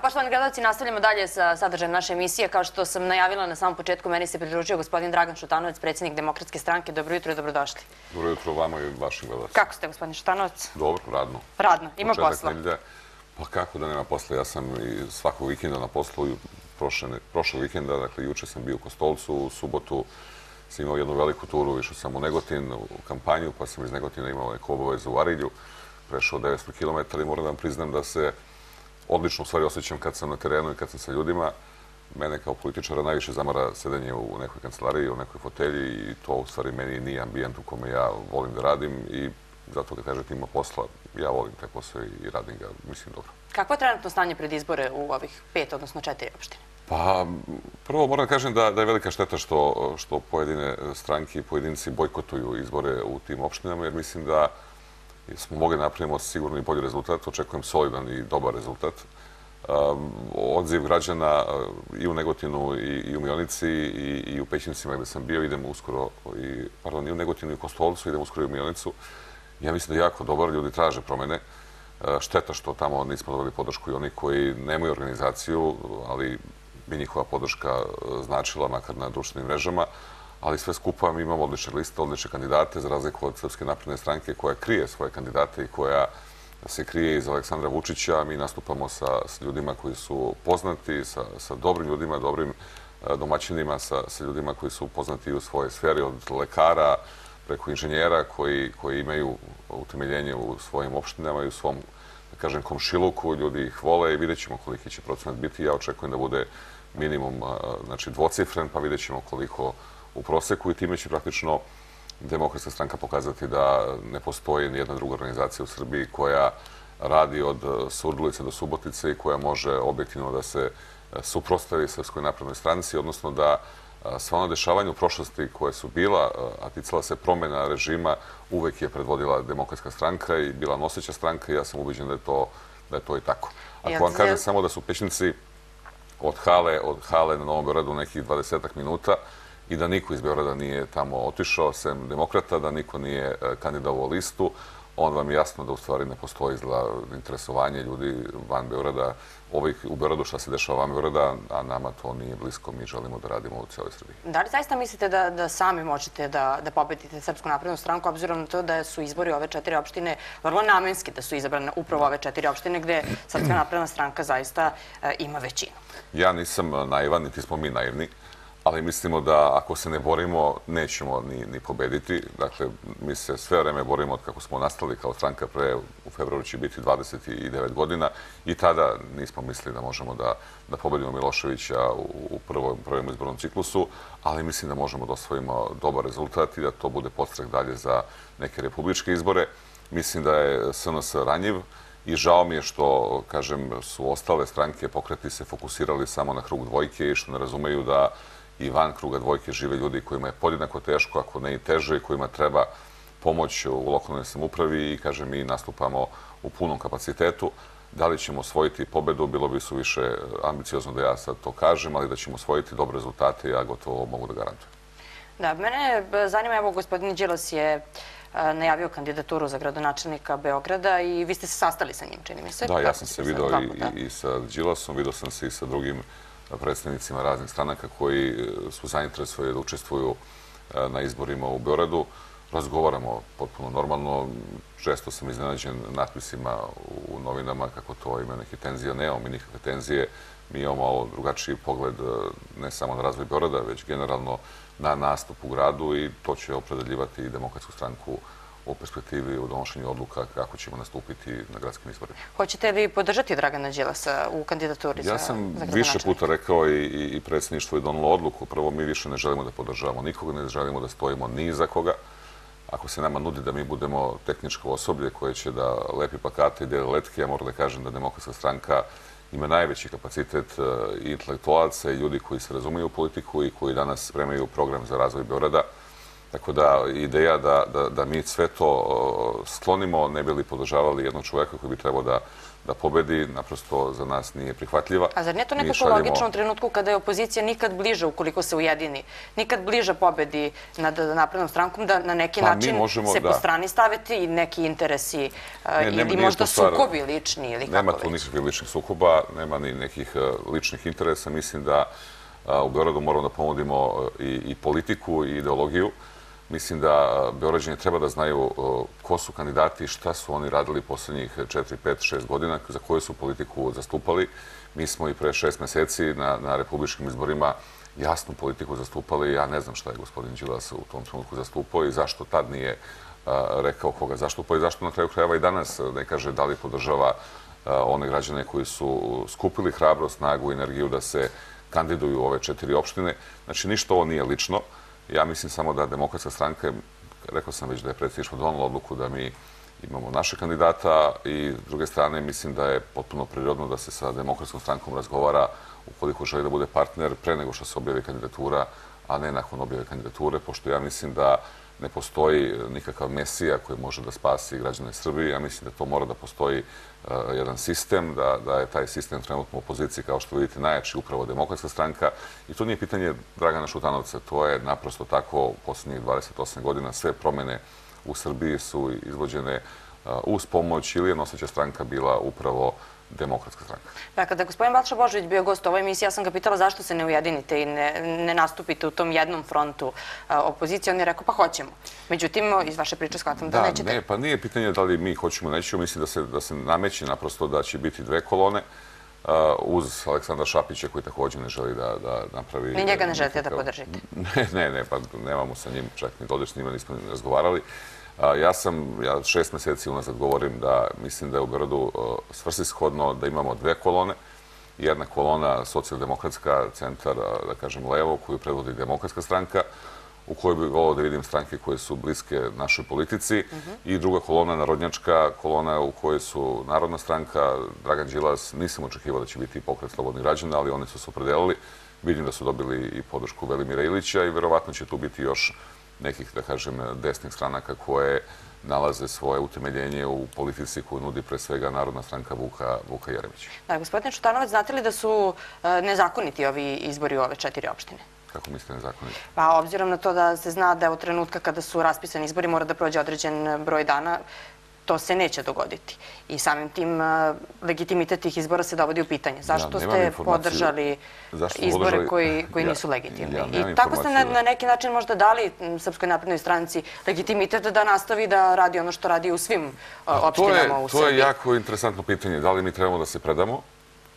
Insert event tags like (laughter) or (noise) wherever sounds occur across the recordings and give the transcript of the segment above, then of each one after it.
poštovani gledalci, nastavljamo dalje sa sadržajem naše emisije. Kao što sam najavila na samom početku, meni se pridružio gospodin Dragan Šutanovac, predsjednik Demokratske stranke. Dobro jutro i dobrodošli. Dobro jutro vama i vašim gledalcima. Kako ste, gospodin Šutanovac? Dobro, radno. Radno, ima posla. Pa kako da nema posla? Ja sam i svakog vikenda na poslu, prošlog vikenda, dakle, juče sam bio u Kostolcu, u subotu sam imao jednu veliku turu, išao sam u Negotin u kampanju, pa sam iz Negotina imao neku obavezu u Arilju, prešao 900 km i moram da vam priznam da se odlično u stvari osjećam kad sam na terenu i kad sam sa ljudima. Mene kao političara najviše zamara sedenje u nekoj kancelariji, u nekoj fotelji i to u stvari meni nije ambijent u kome ja volim da radim i zato kad kažete ima posla, ja volim taj posao i radim ga, mislim, dobro. Kako je trenutno stanje pred izbore u ovih pet, odnosno četiri opštine? Pa, prvo moram da kažem da, da je velika šteta što, što pojedine stranke i pojedinci bojkotuju izbore u tim opštinama, jer mislim da smo mogli napravimo sigurno i bolji rezultat. Očekujem solidan i dobar rezultat. Um, odziv građana uh, i u Negotinu i u Mionici i u Pećinicima gdje sam bio, idem uskoro, pardon, i u Negotinu i u Kostolcu, idem uskoro i u Mionicu. Ja mislim da je jako dobar, ljudi traže promene. Uh, šteta što tamo nismo dobili podršku i oni koji nemaju organizaciju, ali bi njihova podrška uh, značila makar na društvenim mrežama ali sve skupa mi imamo odlične liste, odlične kandidate, za razliku od Srpske napredne stranke koja krije svoje kandidate i koja se krije iz Aleksandra Vučića. Mi nastupamo sa ljudima koji su poznati, sa dobrim ljudima, dobrim e, domaćinima, sa ljudima koji su poznati u svojoj sferi, od lekara preko inženjera koji imaju utemeljenje u svojim opštinama i u svom, da kažem, komšiluku. Ljudi ih vole i vidjet ćemo koliki će procenat biti. Ja očekujem da bude minimum e, znači, dvocifren, pa vidjet ćemo koliko u proseku i time će praktično demokratska stranka pokazati da ne postoji nijedna druga organizacija u Srbiji koja radi od Surdulice do Subotice i koja može objektivno da se suprostavi Srpskoj napravnoj stranci, odnosno da sva ona dešavanja u prošlosti koje su bila, a ticala se promjena režima, uvek je predvodila demokratska stranka i bila noseća stranka i ja sam ubiđen da je to, da je to i tako. Ako vam kažem samo da su pećnici od Hale, od Hale na Novom Beoradu nekih 20 minuta, i da niko iz Beograda nije tamo otišao, sem demokrata, da niko nije e, kandidovao listu, on vam je jasno da u stvari ne postoji za interesovanje ljudi van Beograda, ovih u Beogradu šta se dešava van Beograda, a nama to nije blisko, mi želimo da radimo u cijeloj Srbiji. Da li zaista mislite da sami možete da pobedite Srpsku naprednu stranku, obzirom na to da su izbori ove četiri opštine vrlo namenski, da su izabrane upravo ove četiri opštine gde Srpska napredna stranka zaista e, ima većinu? Ja nisam naivan, niti smo mi naivni ali mislimo da ako se ne borimo, nećemo ni ni pobediti. Dakle, mi se sve vreme borimo od kako smo nastali kao stranka pre, u februaru će biti 29 godina i tada nismo mislili da možemo da da pobedimo Miloševića u prvom prvom izbornom ciklusu, ali mislim da možemo da osvojimo dobar rezultat i da to bude podstrek dalje za neke republičke izbore. Mislim da je SNS ranjiv i žao mi je što, kažem, su ostale stranke pokreti se fokusirali samo na krug dvojke i što ne razumeju da i van kruga dvojke žive ljudi kojima je podjednako teško, ako ne i teže, i kojima treba pomoć u lokalnoj samupravi i, kaže, mi nastupamo u punom kapacitetu. Da li ćemo osvojiti pobedu, bilo bi su više ambiciozno da ja sad to kažem, ali da ćemo osvojiti dobre rezultate, ja gotovo mogu da garantujem. Da, mene zanima, evo, gospodin Đilas je e, najavio kandidaturu za gradonačelnika Beograda i vi ste se sastali sa njim, čini mi se. Da, ja sam se vidio i sa Đilasom, vidio sam se i sa drugim predstavnicima raznih stranaka koji e, su zainteresovali da učestvuju e, na izborima u Beoradu. Razgovaramo potpuno normalno. Često sam iznenađen natpisima u novinama kako to ima neke tenzije. Ne imamo mi nikakve tenzije. Mi imamo ovo drugačiji pogled e, ne samo na razvoj Beorada, već generalno na nastup u gradu i to će opredeljivati i demokratsku stranku u perspektivi u donošenju odluka kako ćemo nastupiti na gradskim izborima. Hoćete li podržati Dragana Đilasa u kandidaturi za gradonačelnika? Ja sam više puta rekao i predsjedništvo je donalo odluku. Prvo, mi više ne želimo da podržavamo nikoga, ne želimo da stojimo ni za koga. Ako se nama nudi da mi budemo tehničko osoblje koje će da lepi plakate i deli letke, ja moram da kažem da demokratska stranka ima najveći kapacitet e, i intelektualaca i ljudi koji se razumiju u politiku i koji danas spremaju program za razvoj Beorada Tako da ideja da, da, da mi sve to sklonimo, ne bi li podržavali jednog čoveka koji bi trebao da da pobedi, naprosto za nas nije prihvatljiva. A zar nije to nekako logično u trenutku kada je opozicija nikad bliža ukoliko se ujedini, nikad bliža pobedi nad naprednom strankom, da na neki pa način se po strani staviti i neki interesi ili možda sukobi lični ili kako Nema tu nikakvih ličnih sukoba, nema ni nekih ličnih interesa. Mislim da u Beoradu moramo da pomodimo i politiku i ideologiju. Mislim da Beorađani treba da znaju ko su kandidati i šta su oni radili poslednjih 4, 5, 6 godina, za koju su politiku zastupali. Mi smo i pre šest meseci na republičkim izborima jasnu politiku zastupali. Ja ne znam šta je gospodin Đilas u tom trenutku zastupao i zašto tad nije rekao koga zastupao i zašto na kraju krajeva i danas ne kaže da li podržava one građane koji su skupili hrabrost, snagu i energiju da se kandiduju u ove četiri opštine. Znači, ništa ovo nije lično. Ja mislim samo da demokratska stranka, rekao sam već da je predsjedništvo donalo odluku da mi imamo naše kandidata i s druge strane mislim da je potpuno prirodno da se sa demokratskom strankom razgovara ukoliko želi da bude partner pre nego što se objavi kandidatura, a ne nakon objave kandidature, pošto ja mislim da ne postoji nikakav mesija koji može da spasi građane Srbije. Ja mislim da to mora da postoji uh, jedan sistem, da je taj sistem trenutno u opoziciji, kao što vidite, najjači upravo demokratska stranka. I to nije pitanje Dragana Šutanovca, to je naprosto tako u posljednjih 28 godina. Sve promene u Srbiji su izvođene uh, uz pomoć ili je noseća stranka bila upravo demokratska stranka. Da, kada je gospodin Balša Božović bio gost u ovoj emisiji, ja sam ga pitala zašto se ne ujedinite i ne nastupite u tom jednom frontu opozicije. On je rekao, pa hoćemo. Međutim, iz vaše priče shvatam da nećete. Da, ne, pa nije pitanje da li mi hoćemo, nećemo. Mislim da se nameći naprosto da će biti dve kolone uz Aleksandra Šapića koji također ne želi da napravi... Ni njega ne želite da podržite? (laughs) Ne, ne, ne, pa nemamo sa njim čak ni dodeš, s njima nismo razgovarali. Ja sam, ja šest meseci unazad govorim da mislim da je u Berodu svrsishodno da imamo dve kolone. Jedna kolona socijaldemokratska, centar, da kažem, levo, koju predvodi demokratska stranka, u kojoj bi volao da vidim stranke koje su bliske našoj politici. I druga kolona, narodnjačka kolona u kojoj su Narodna stranka, Dragan Đilas, nisam očekivao da će biti pokret slobodnih građana, ali oni su se opredelili. Vidim da su dobili i podršku Velimira Ilića i verovatno će tu biti još nekih, da kažem, desnih stranaka koje nalaze svoje utemeljenje u politici koju nudi pre svega Narodna stranka Vuka Jeremića. Da, gospodin Šutanovac, znate li da su e, nezakoniti ovi izbori u ove četiri opštine? Kako mislite nezakoniti? Pa, obzirom na to da se zna da je od trenutka kada su raspisani izbori mora da prođe određen broj dana, to se neće dogoditi. I samim tim uh, legitimitet tih izbora se dovodi u pitanje. Zašto ste podržali izbore koji nisu legitimni? I tako ste na neki način možda dali Srpskoj naprednoj stranci legitimitet da nastavi da radi ono što radi u svim uh, opštinama u Srbiji. To je jako interesantno pitanje. Da li mi trebamo da se predamo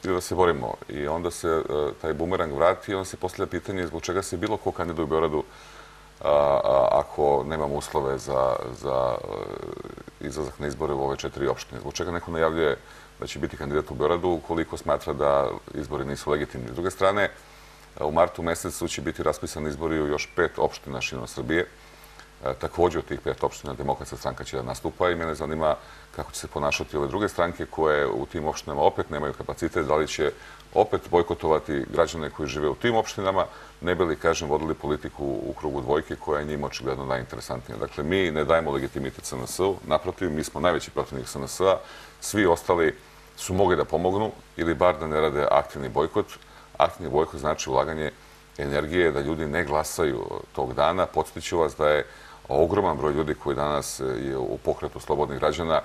ili da se borimo? I onda se uh, taj bumerang vrati i onda se postavlja pitanje zbog čega se bilo ko kandiduje u Beoradu ako nemamo uslove za e, izlazak na izbore u ove četiri opštine. Zbog čega neko najavljuje da će biti kandidat u Beoradu ukoliko smatra da izbori nisu legitimni. S druge strane, u martu mesecu će biti raspisani izbori u još pet opština širom Srbije. E, također od tih pet opština demokratska stranka će da nastupa i mene zanima kako će se ponašati ove druge stranke koje u tim opštinama opet nemaju kapacitet, da li će opet bojkotovati građane koji žive u tim opštinama, ne bi li, kažem, vodili politiku u krugu dvojke koja je njima očigledno najinteresantnija. Dakle, mi ne dajemo legitimitet SNS-u, naprotiv, mi smo najveći protivnik SNS-a, svi ostali su mogli da pomognu ili bar da ne rade aktivni bojkot. Aktivni bojkot znači ulaganje energije da ljudi ne glasaju tog dana. Podsjetiću vas da je ogroman broj ljudi koji danas je u pokretu slobodnih građana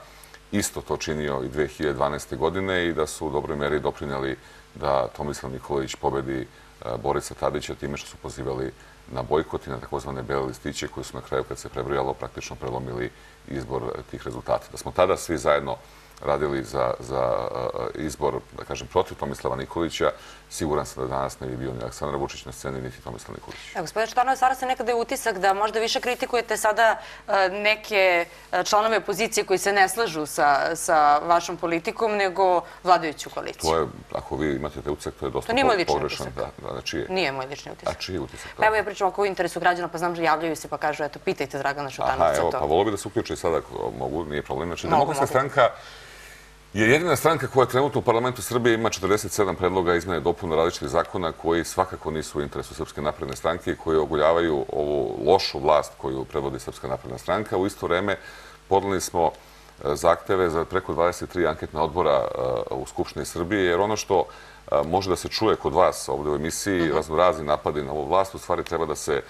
isto to činio i 2012. godine i da su u dobroj meri doprinjali da Tomislav Nikolić pobedi e, Borisa Tadića time što su pozivali na bojkot i na takozvane bele listiće koji su na kraju kad se prebrojalo praktično prelomili izbor e, tih rezultata. Da smo tada svi zajedno radili za za e, izbor, da kažem, protiv Tomislava Nikolića, siguran sam da danas ne bi bio ni Aleksandar Vučić na sceni, niti Tomislav Nikolić. Gospodin Štarno, stvara se nekada je utisak da možda više kritikujete sada e, neke e, članove opozicije koji se ne slažu sa vašom politikom, nego vladajuću koaliciju. To je, ako vi imate te utisak, to je dosta pogrešan. To nije moj lični utisak. Nije moj lični utisak. A čiji je utisak? Pa evo ja pričam oko interesu građana, pa znam da javljaju se pa kažu, eto, pitajte Dragana Šutanovca to. Aha, evo, pa volio bi da se uključe sada, mogu, nije problem. Znači, demokratska stranka je jedina stranka koja trenutno u parlamentu Srbije ima 47 predloga izmene dopuna različitih zakona koji svakako nisu u interesu Srpske napredne stranke i koji oguljavaju ovu lošu vlast koju prevodi Srpska napredna stranka. U isto vreme podali smo e, zahteve za preko 23 anketna odbora e, u Skupštini Srbije, jer ono što e, može da se čuje kod vas ovdje u emisiji, mhm. raznorazni napadi na ovu vlast, u stvari treba da se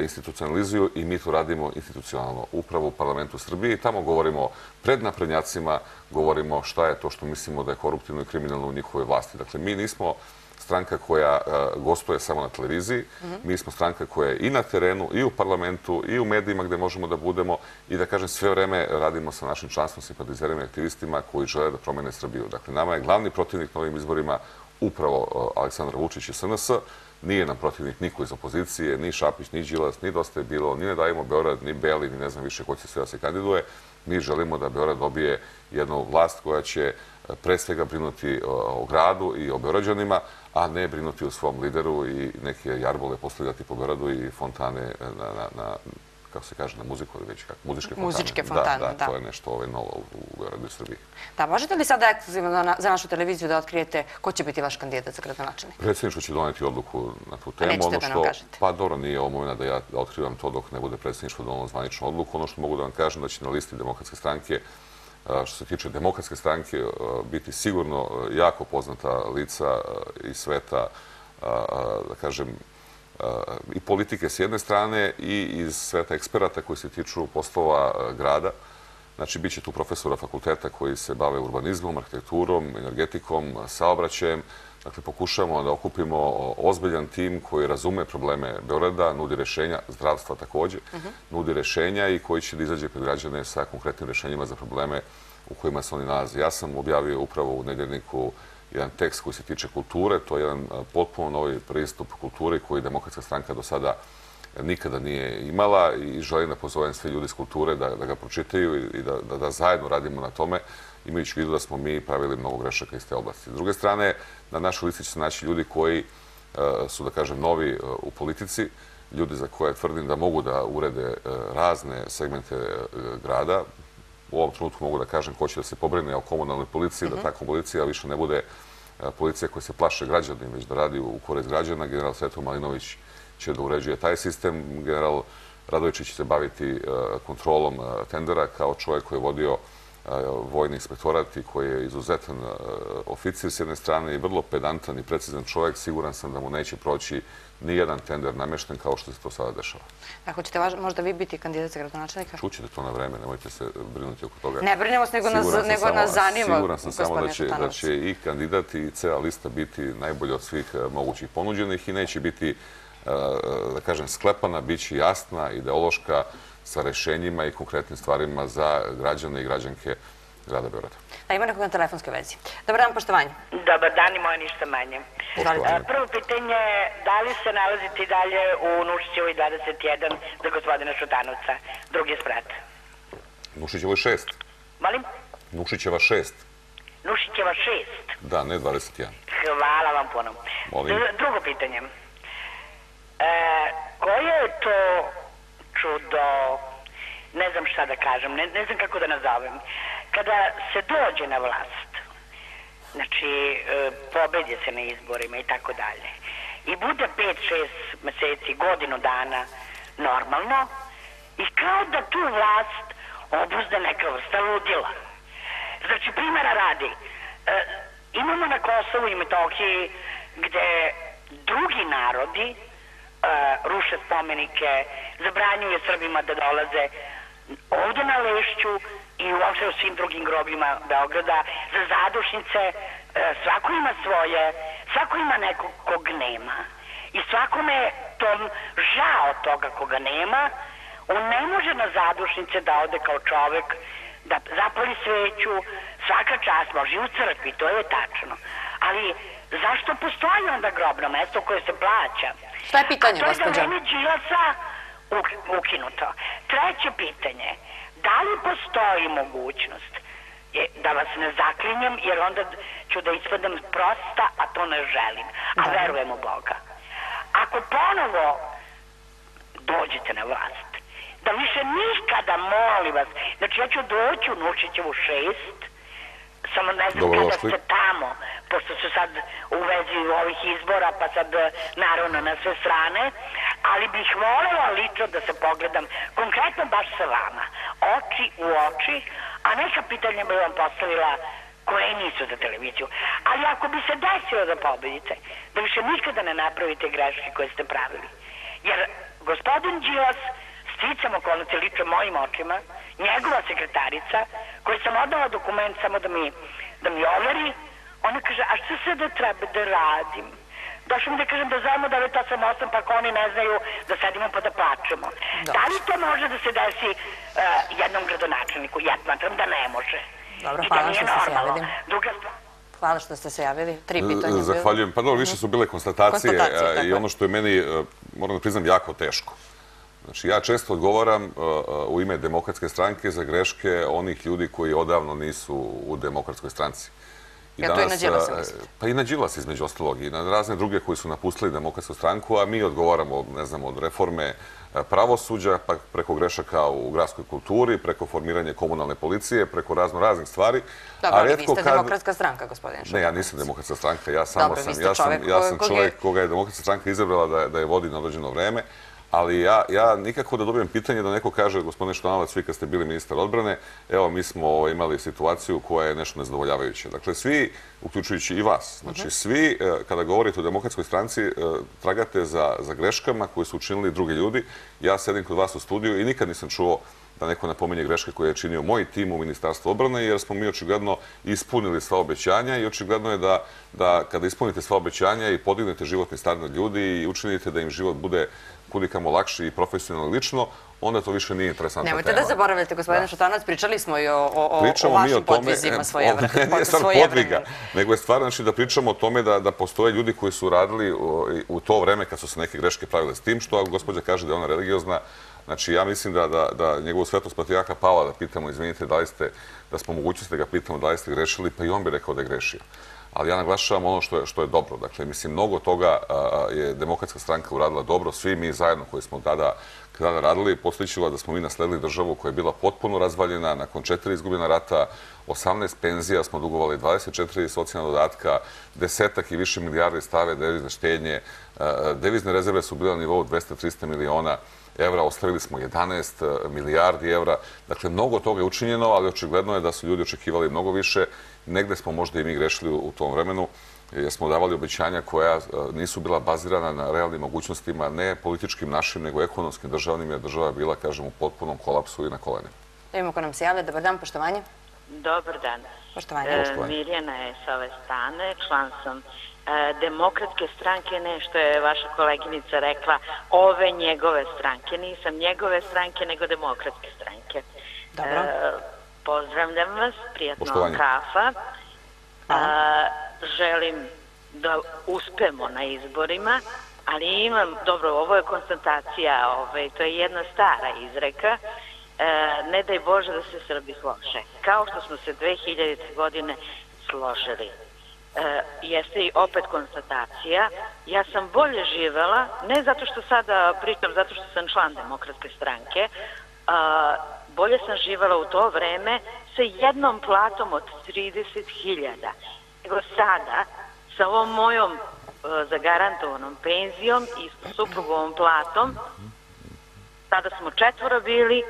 institucionalizuju i mi to radimo institucionalno upravo u parlamentu Srbije i tamo govorimo pred naprednjacima, govorimo šta je to što mislimo da je koruptivno i kriminalno u njihove vlasti. Dakle, mi nismo stranka koja gostuje samo na televiziji, mhm. mi smo stranka koja je i na terenu, i u parlamentu, i u medijima gde možemo da budemo i da kažem sve vreme radimo sa našim članstvom, simpatizerima i aktivistima koji žele da promene Srbiju. Dakle, nama je glavni protivnik na ovim izborima upravo Aleksandar Vučić i SNS, nije nam protivnik niko iz opozicije, ni Šapić, ni Đilas, ni Dosta je bilo, ni ne dajemo Beorad, ni Beli, ni ne znam više ko će sve da se kandiduje. Mi želimo da Beorad dobije jednu vlast koja će e, pre svega brinuti o gradu i o Beorađanima, a ne brinuti o svom lideru i neke jarbole postavljati po Beoradu i fontane e, na kako se kaže, na muziku ili već kako, muzičke fontane. Muzičke fontane, da. Da, to je nešto ove novo u Beoradu i Srbiji. Da, možete li sada ekskluzivno za našu televiziju da otkrijete ko će biti vaš kandidat za gradonačelnik? Predsjedništvo će doneti odluku na tu temu. A nećete da nam kažete? Pa dobro, nije ovo momena da ja otkrivam to dok ne bude predsjedništvo donalo zvaničnu odluku. Ono što mogu da vam kažem da će na listi demokratske stranke što se tiče demokratske stranke, biti sigurno jako poznata lica iz sveta, da kažem, i politike s jedne strane i iz sveta eksperata koji se tiču poslova e, grada. Znači, bit će tu profesora fakulteta koji se bave urbanizmom, arhitekturom, energetikom, saobraćajem. Dakle, pokušamo da okupimo ozbiljan tim koji razume probleme Beorada, nudi rešenja, zdravstva također, mhm. nudi rešenja i koji će da izađe pred građane sa konkretnim rešenjima za probleme u kojima se oni nalaze. Ja sam objavio upravo u nedeljniku jedan tekst koji se tiče kulture. To je jedan e, potpuno novi pristup kulturi koji demokratska stranka do sada nikada nije imala i želim da pozovem sve ljudi iz kulture da da ga pročitaju i da zajedno radimo na tome, imajući vidu da smo mi pravili mnogo grešaka iz te oblasti. S druge strane, na našoj listi će se naći ljudi koji e, su, da kažem, novi e, u politici, ljudi za koje tvrdim da mogu da urede razne segmente grada, u ovom trenutku mogu da kažem ko će da se pobrine o komunalnoj policiji, da mhm. ta policija više ne bude e, policija koja se plaše građanim, već da radi u korist građana. General Sveto Malinović će da uređuje taj sistem. General Radović će se baviti e, kontrolom e, tendera kao čovjek koji je vodio vojni inspektorat i koji je izuzetan oficir s jedne strane i vrlo pedantan i precizan čovjek. Siguran sam da mu neće proći nijedan tender namješten kao što se to sada dešava. A hoćete možda vi biti kandidat za gradonačelnika? Čućete to na vreme, nemojte se brinuti oko toga. Ne brinemo se, nego nas zanima. Siguran sam samo da će i kandidat i cela lista biti najbolje od svih eh, mogućih ponuđenih i neće biti, eh, da kažem, sklepana, bit će jasna, ideološka, sa rešenjima i konkretnim stvarima za građane i građanke grada Beorada. Da, ima nekog na telefonskoj vezi. Dobar dan, poštovanje. Dobar dan i moje ništa manje. Prvo pitanje, da li se nalazite dalje u Nušićevoj 21 za gospodina Šutanovca? Drugi sprat. Nušićevoj 6. Molim? Nušićeva 6. Nušićeva 6? Da, ne 21. Hvala vam puno. Molim? Drugo pitanje. E, koje je to čudo, ne znam šta da kažem, ne, ne znam kako da nazovem, kada se dođe na vlast, znači e, pobedje se na izborima i tako dalje, i bude 5-6 meseci, godinu dana normalno, i kao da tu vlast obuzde neka vrsta ludila. Znači, primjera radi, e, imamo na Kosovu i Metohiji gde drugi narodi e, ruše spomenike, zabranjuje Srbima da dolaze ovdje na Lešću i uopšte u svim drugim grobima Beograda za zadušnice. E, svako ima svoje, svako ima nekog kog nema. I svakome tom žao toga koga nema, on ne može na zadušnice da ode kao čovek, da zapali sveću, svaka čast može i u crkvi, to je tačno. Ali zašto postoji onda grobno mesto koje se plaća? Šta je pitanje, gospođa? A to je za vreme Đilasa ukinuto. Treće pitanje, da li postoji mogućnost da vas ne zaklinjem, jer onda ću da ispadem prosta, a to ne želim. A verujem u Boga. Ako ponovo dođete na vlast, da više nikada, molim vas, znači ja ću doći u Nučićevu šest, samo ne znam Dobrodošli. kada ste tamo, pošto su sad u vezi ovih izbora, pa sad e, naravno na sve strane, ali bih volela lično da se pogledam, konkretno baš sa vama, oči u oči, a neka pitanja bi vam postavila koje nisu za televiziju. Ali ako bi se desilo da pobedite, da više nikada ne napravite greške koje ste pravili. Jer gospodin Đilas, sticam okolnosti lično mojim očima, njegova sekretarica, koji sam odala dokument samo da mi, da mi overi, ona kaže, a što se da treba da radim? Došla mi da kažem da zovemo 988 pa ako oni ne znaju da sedimo pa da plačemo. Da li to može da se desi uh, jednom gradonačelniku? Ja smatram da ne može. Dobro, I hvala što ste se javili. Druga stvar, Hvala što ste se javili. Tri pitanja. bilo. Zahvaljujem. Pa dobro, više su bile konstatacije, Konstatacije, tako i ono što je meni, e, moram da priznam, jako teško. Znači, ja često odgovaram u ime demokratske stranke za greške onih ljudi koji odavno nisu u demokratskoj stranci. Ja to i na Đilasa e, mislite? Pa i na Đilas između ostalog i na razne druge koji su napustili demokratsku stranku, a mi odgovaramo, ne znam, od reforme e, pravosuđa, pa preko grešaka u gradskoj kulturi, preko formiranja komunalne policije, preko razno raznih stvari. Dobro, ali vi ste kad- demokratska stranka, gospodine Šuker. ne, ja nisam demokratska stranka, ja samo Dobro, sam, ja sam, ja sam čovjek koga je demokratska stranka izabrala da, da je vodi na određeno vreme, ali ja, ja nikako da dobijem pitanje da neko kaže, gospodine Štanalac, vi kad ste bili ministar odbrane, evo, mi smo ovaj, imali situaciju koja je nešto nezadovoljavajuća. Dakle, svi, uključujući i vas, znači svi, e, kada govorite o demokratskoj stranci, e, tragate za, za greškama koje su učinili drugi ljudi. Ja sedim kod vas u studiju i nikad nisam čuo da neko napominje greške koje je činio moj tim u Ministarstvu odbrane, jer smo mi očigledno ispunili sva obećanja i očigledno je da, da kada ispunite sva obećanja i podignete životni standard ljudi i učinite da im život bude kudikamo lakši i profesionalno lično, onda to više nije interesantna Nemojte tema. da zaboravite, gospodine. Šutanac, pričali smo i o, Pričamo vašim podvizima svoje ovo (laughs) nije stvar podviga, nego je stvar znači, da pričamo o tome da, da postoje ljudi koji su radili u, u to vreme kad su se neke greške pravile s tim, što gospođa kaže da je ona religiozna. Znači, ja mislim da, da, da njegovu svetost patrijarha Pavla da pitamo, izvinite, da li ste, da smo mogućnosti da ga pitamo da li ste grešili, pa i on bi rekao da je grešio. Ali ja naglašavam ono što je, što je dobro. Dakle, mislim, mnogo toga a, je demokratska stranka uradila dobro, svi mi zajedno koji smo tada, kada radili, posličila da smo mi nasledili državu koja je bila potpuno razvaljena, nakon četiri izgubljena rata, 18 penzija smo dugovali, 24 socijalna dodatka, desetak i više milijardi stave devizne štednje, devizne rezerve su bile na nivou 200-300 miliona evra, ostavili smo 11 eh, milijardi evra. Dakle, mnogo toga je učinjeno, ali očigledno je da su ljudi očekivali mnogo više. Negde smo možda i mi grešili u tom vremenu, jer smo davali obećanja koja eh, nisu bila bazirana na realnim mogućnostima, ne političkim našim, nego ekonomskim državnim, jer država je bila, kažem, u potpunom kolapsu i na kolenima. Da vidimo ko nam se javlja. Dobar dan, poštovanje. Dobar dan. Poštovanje. E. Mirjana je sa ove strane, član sam e, demokratske stranke, ne što je vaša koleginica rekla, ove njegove stranke. Nisam njegove stranke, nego demokratske stranke. Dobro. E, pozdravljam vas, prijatno Poštovanje. kafa. A, želim da uspemo na izborima, ali imam, dobro, ovo je konstatacija, ovaj, to je jedna stara izreka, e, E, ne daj Bože da se Srbi slože. Kao što smo se 2000. godine složili. E, jeste i opet konstatacija. Ja sam bolje živela, ne zato što sada pričam, zato što sam član demokratske stranke, a, bolje sam živela u to vreme sa jednom platom od 30.000 nego sada sa ovom mojom e, zagarantovanom penzijom i suprugovom platom sada smo četvoro bili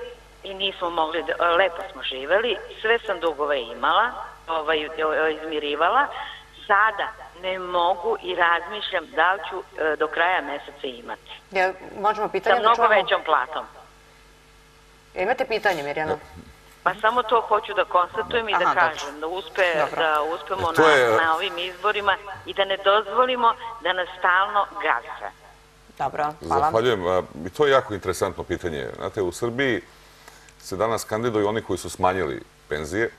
i nismo mogli, da, lepo smo živeli, sve sam dugove imala, ovaj, izmirivala. Sada ne mogu i razmišljam da li ću e, do kraja meseca imati. Ja, možemo Sa pitanje da mnogo većom platom. Imate pitanje, Mirjana? Pa samo to hoću da konstatujem i Aha, da kažem, da, uspe, Dobro. da uspemo E, to na, je- na ovim izborima i da ne dozvolimo da nas stalno gaze. Dobro, hvala. Zahvaljujem. I to je jako interesantno pitanje. Znate, u Srbiji se danas kandiduju oni koji su smanjili penzije.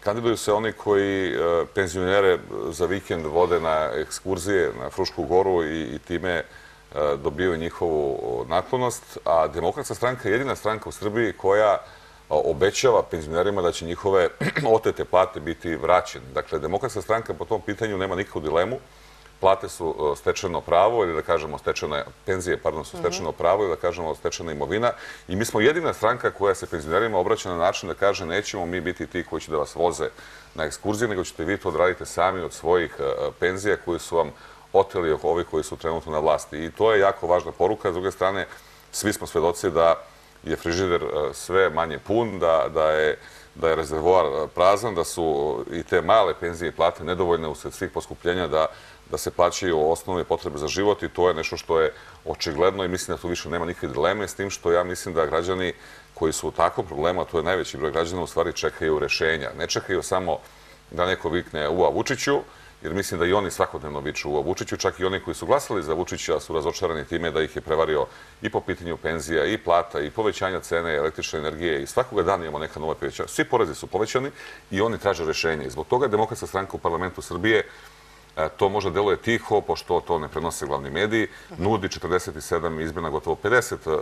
Kandiduju se oni koji e, penzionere e, za vikend vode na ekskurzije na Frušku goru i, i time e, dobio dobiju njihovu naklonost. A demokratska stranka je jedina stranka u Srbiji koja obećava penzionerima da će njihove (clears throat) otete plate biti vraćene. Dakle, demokratska stranka po tom pitanju nema nikakvu dilemu plate su e, stečeno pravo ili da kažemo stečene penzije, pardon, su stečeno pravo ili da kažemo stečena imovina. I mi smo jedina stranka koja se penzionerima obraća na način da kaže nećemo mi biti ti koji će da vas voze na ekskurzije, nego ćete vi to odraditi sami od svojih e, penzija koji su vam oteli ovi koji su trenutno na vlasti. I to je jako važna poruka. S druge strane, svi smo svedoci da je frižider e, sve manje pun, da je da je rezervoar prazan, da su i te male penzije i plate nedovoljne usred svih poskupljenja da da se plaćaju osnovne potrebe za život i to je nešto što je očigledno i mislim da tu više nema nikakve dileme s tim što ja mislim da građani koji su u takvom problemu, a to je najveći broj građana, u stvari čekaju rešenja. Ne čekaju samo da neko vikne Ua Vučiću, jer mislim da i oni svakodnevno viču Ua Vučiću, čak i oni koji su glasali za Vučića su razočarani time da ih je prevario i po pitanju penzija, i plata, i povećanja cene električne energije i svakoga dana imamo neka nova povećanja. Svi porezi su povećani i oni traže rešenje. Zbog toga je Demokratska stranka u parlamentu Srbije E, to možda deluje tiho, pošto to ne prenose glavni mediji, nudi 47 izmjena, gotovo 50 e,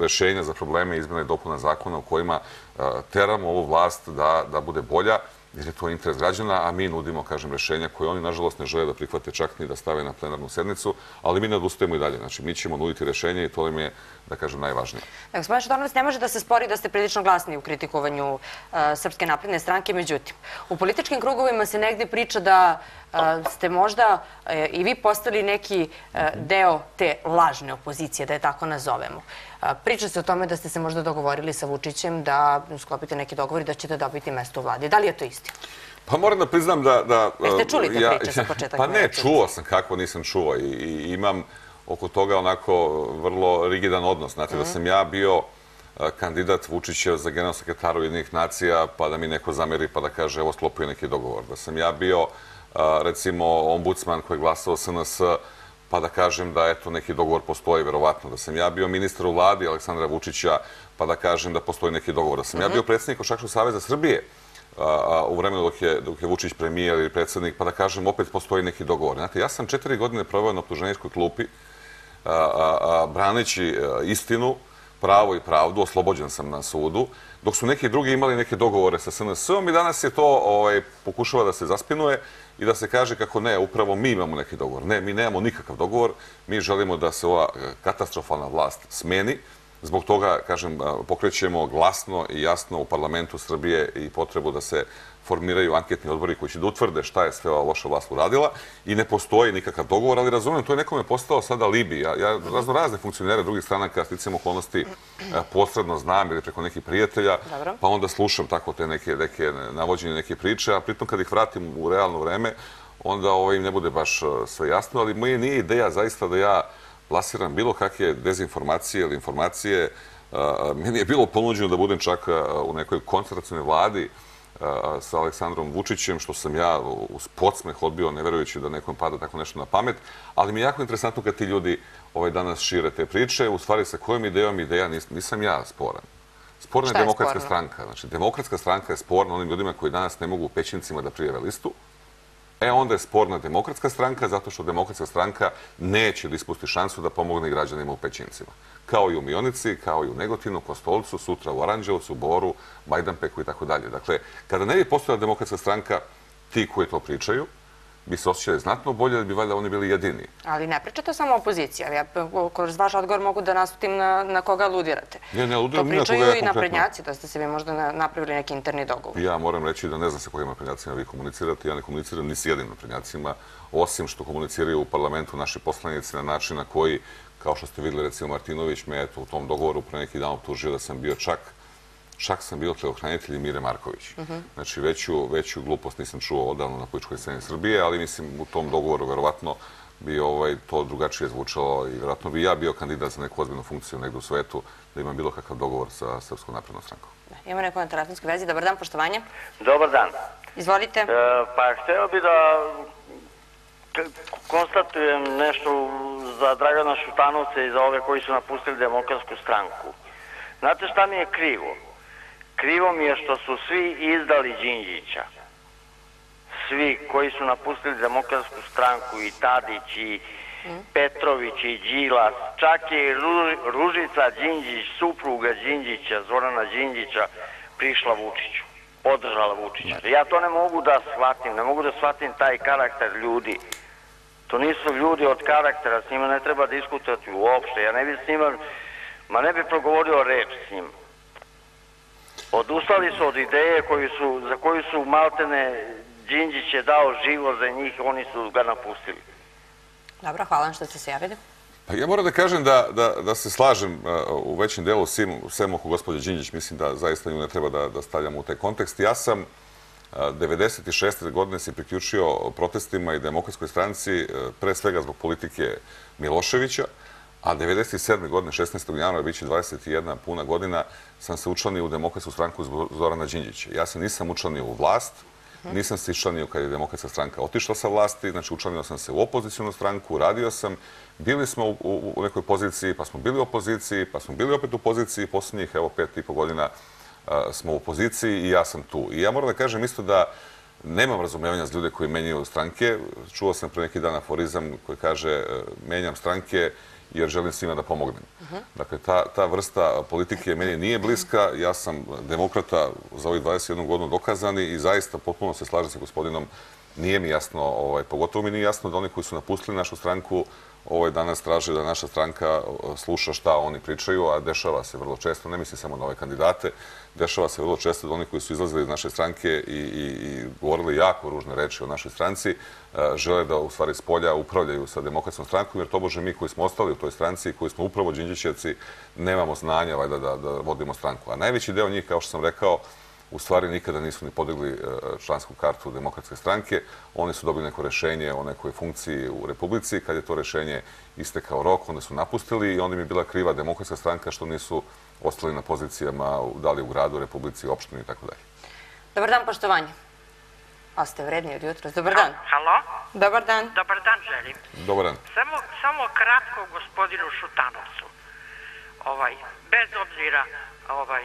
rešenja za probleme izmjena i dopuna zakona u kojima e, teramo ovu vlast da bude bolja, jer je to interes građana, a mi nudimo, kažem, rešenja koje oni, nažalost, ne žele da prihvate čak ni da stave na plenarnu sednicu, ali mi ne odustajemo i dalje. Znači, mi ćemo nuditi rešenje i to im je, da kažem, najvažnije. Gospodin Šatonovac, ne može da se spori da ste prilično glasni u kritikovanju e, Srpske napredne stranke, međutim, u političkim krugovima se negde priča da e, ste možda e, i vi postali neki deo te lažne opozicije, da je tako nazovemo. Priča se o tome da ste se možda dogovorili sa Vučićem da sklopite neki dogovor i da ćete dobiti mesto u vladi. Da li je to istina? Pa moram da priznam da... Jeste čuli te priče sa početak? (laughs) Pa ne, čuo sam kako nisam čuo i imam oko toga onako vrlo rigidan odnos. Znate da mhm. sam ja bio kandidat Vučića za general sekretaru jednih nacija pa da mi neko zameri pa da kaže evo sklopio neki dogovor. Da sam ja bio recimo ombudsman koji je glasao SNS, pa da kažem da eto neki dogovor postoji, verovatno. Da sam ja bio ministar u vladi Aleksandra Vučića, pa da kažem da postoji neki dogovor. Da sam ja mhm. bio predsjednik Košakšnog savjeza Srbije u vremenu dok je Vučić premijer ili predsjednik, pa da kažem opet postoji neki dogovor. Znate, ja sam četiri godine proveo na optuženijskoj klupi, branići istinu, pravo i pravdu, oslobođen sam na sudu, dok su neki drugi imali neke dogovore sa SNS-om i danas je to ovaj, pokušava da se zaspinuje i da se kaže kako ne, upravo mi imamo neki dogovor. Ne, mi nemamo nikakav dogovor, mi želimo da se ova e, katastrofalna vlast smeni, Zbog toga, kažem, pokrećemo glasno i jasno u parlamentu Srbije i potrebu da se formiraju anketni odbori koji će da utvrde šta je sve ova loša vlast uradila i ne postoji nikakav dogovor, ali razumijem, to je nekome postao sada Libi. Ja razno razne funkcionere drugih strana kada sticam okolnosti e, posredno znam ili preko nekih prijatelja, pa onda slušam tako te neke navođenje neke priče, a pritom kad ih vratim u realno vreme, onda ovaj, im ne bude baš e, sve jasno, ali moje nije ideja zaista da ja plasiram bilo kakve dezinformacije ili informacije. Meni je bilo ponuđeno da budem čak u nekoj koncentracijnoj vladi sa Aleksandrom Vučićem, što sam ja uz podsmeh odbio, ne verujući da nekom pada tako nešto na pamet. Ali mi je jako interesantno kad ti ljudi ovaj danas šire te priče. U stvari, sa kojom idejom ideja nisam ja sporan. Sporna je demokratska stranka. Znači, demokratska stranka je sporna onim ljudima koji danas ne mogu u pećincima da prijeve listu. E, onda je sporna demokratska stranka, zato što demokratska stranka neće da ispusti šansu da pomogne građanima u pećincima. Kao i u Mionici, kao i u Negotinu, Kostolcu, sutra u Aranđelovcu, Boru, Majdanpeku i tako dalje. Dakle, kada ne bi postojala demokratska stranka, ti koji to pričaju, bi se osjećali znatno bolje, da bi valjda oni bili jedini. Ali ne priča to samo opozicija. Ja kroz vaš odgovor mogu da nastutim na koga aludirate. Ne, ne aludiram ni na koga ja konkretno. To pričaju i naprednjaci, da ste se vi možda napravili neki interni dogovor. Ja moram reći da ne znam sa kojim naprednjacima vi komunicirate. Ja ne komuniciram ni s jednim naprednjacima, osim što komuniciraju u parlamentu naši poslanici na način na koji, kao što ste videli, recimo Martinović me u tom dogovoru pre neki dan optužio da sam bio čak čak sam bio teleohranitelj Mire Marković. Mhm. Znači, veću glupost nisam čuo odavno na političkoj sceni Srbije, ali mislim u tom dogovoru verovatno bi ovaj, to drugačije zvučalo i verovatno bi ja bio kandidat za neku ozbiljnu funkciju negdje u svetu da imam bilo kakav dogovor sa Srpskom naprednom strankom. Ima neko na telefonskoj vezi. Dobar dan, poštovanje. Dobar dan. Izvolite. E, pa, hteo bi da konstatujem nešto za Dragana Šutanovca i za ove koji su napustili demokratsku stranku. Znate šta mi je krivo? Krivo mi je što su svi izdali Đinđića. Svi koji su napustili demokratsku stranku i Tadić i Petrović i Đilas, čak i Ružica Đinđić, supruga Đinđića, Zorana Đinđića, prišla Vučiću, podržala Vučića. Ja to ne mogu da shvatim, ne mogu da shvatim taj karakter ljudi. To nisu ljudi od karaktera, s njima ne treba diskutovati uopšte. Ja ne bi s njima, ma ne bi progovorio reč s njima. Odustali su od ideje koju su, za koju su Maltene Đinđić je dao živo za njih, oni su ga napustili. Dobro, hvala vam što ste se javili. Pa ja moram da kažem da, da, da se slažem uh, u većem delu svim, svem oko gospođe Đinđić. Mislim da zaista nju ne treba da, da stavljamo u taj kontekst. Ja sam uh, 96. godine se priključio protestima i demokratskoj stranci, uh, pre svega zbog politike Miloševića, a 97. godine, 16. januara, bit će 21 puna godina, sam se učlanio u demokratsku stranku Zorana Đinđića. Ja se nisam učlanio u vlast, Nisam se učlanio kad je demokratska stranka otišla sa vlasti, znači učlanio sam se u opozicijonu stranku, radio sam, bili smo u, u nekoj poziciji, pa smo bili u opoziciji, pa smo bili opet u poziciji, posljednjih, evo, pet i po godina smo u opoziciji i ja sam tu. I ja moram da kažem isto da nemam razumevanja za ljude koji menjaju stranke. Čuo sam pre neki dan aforizam koji kaže e, menjam stranke jer želim svima da pomognem. Dakle, ta, ta vrsta politike meni nije bliska. Ja sam demokrata za ovih 21 godinu dokazani i zaista potpuno se slažem sa gospodinom. Nije mi jasno, ovaj, pogotovo mi nije jasno da oni koji su napustili našu stranku ovaj, danas traže da naša stranka sluša šta oni pričaju, a dešava se vrlo često, ne mislim samo na ove kandidate, dešava se vrlo često da oni koji su izlazili iz naše stranke i, i, i govorili jako ružne reči o našoj stranci, e, žele da u stvari s polja upravljaju sa demokratskom strankom, jer to bože mi koji smo ostali u toj stranci, koji smo upravo Đinđićevci, nemamo znanja valjda, da, da vodimo stranku. A najveći deo njih, kao što sam rekao, u stvari nikada nisu ni podigli e, člansku kartu demokratske stranke. Oni su dobili neko rešenje o nekoj funkciji u Republici. Kad je to rešenje istekao rok, onda su napustili i onda mi je bila kriva demokratska stranka što nisu ostali na pozicijama da li u gradu, Republici, opštini i tako dalje. Dobar dan, poštovanje. A ste vredni od jutra. Dobar dan. Halo? Dobar dan. Dobar dan želim. Dobar dan. Samo, samo kratko gospodinu Šutanovcu. Ovaj, bez obzira, ovaj,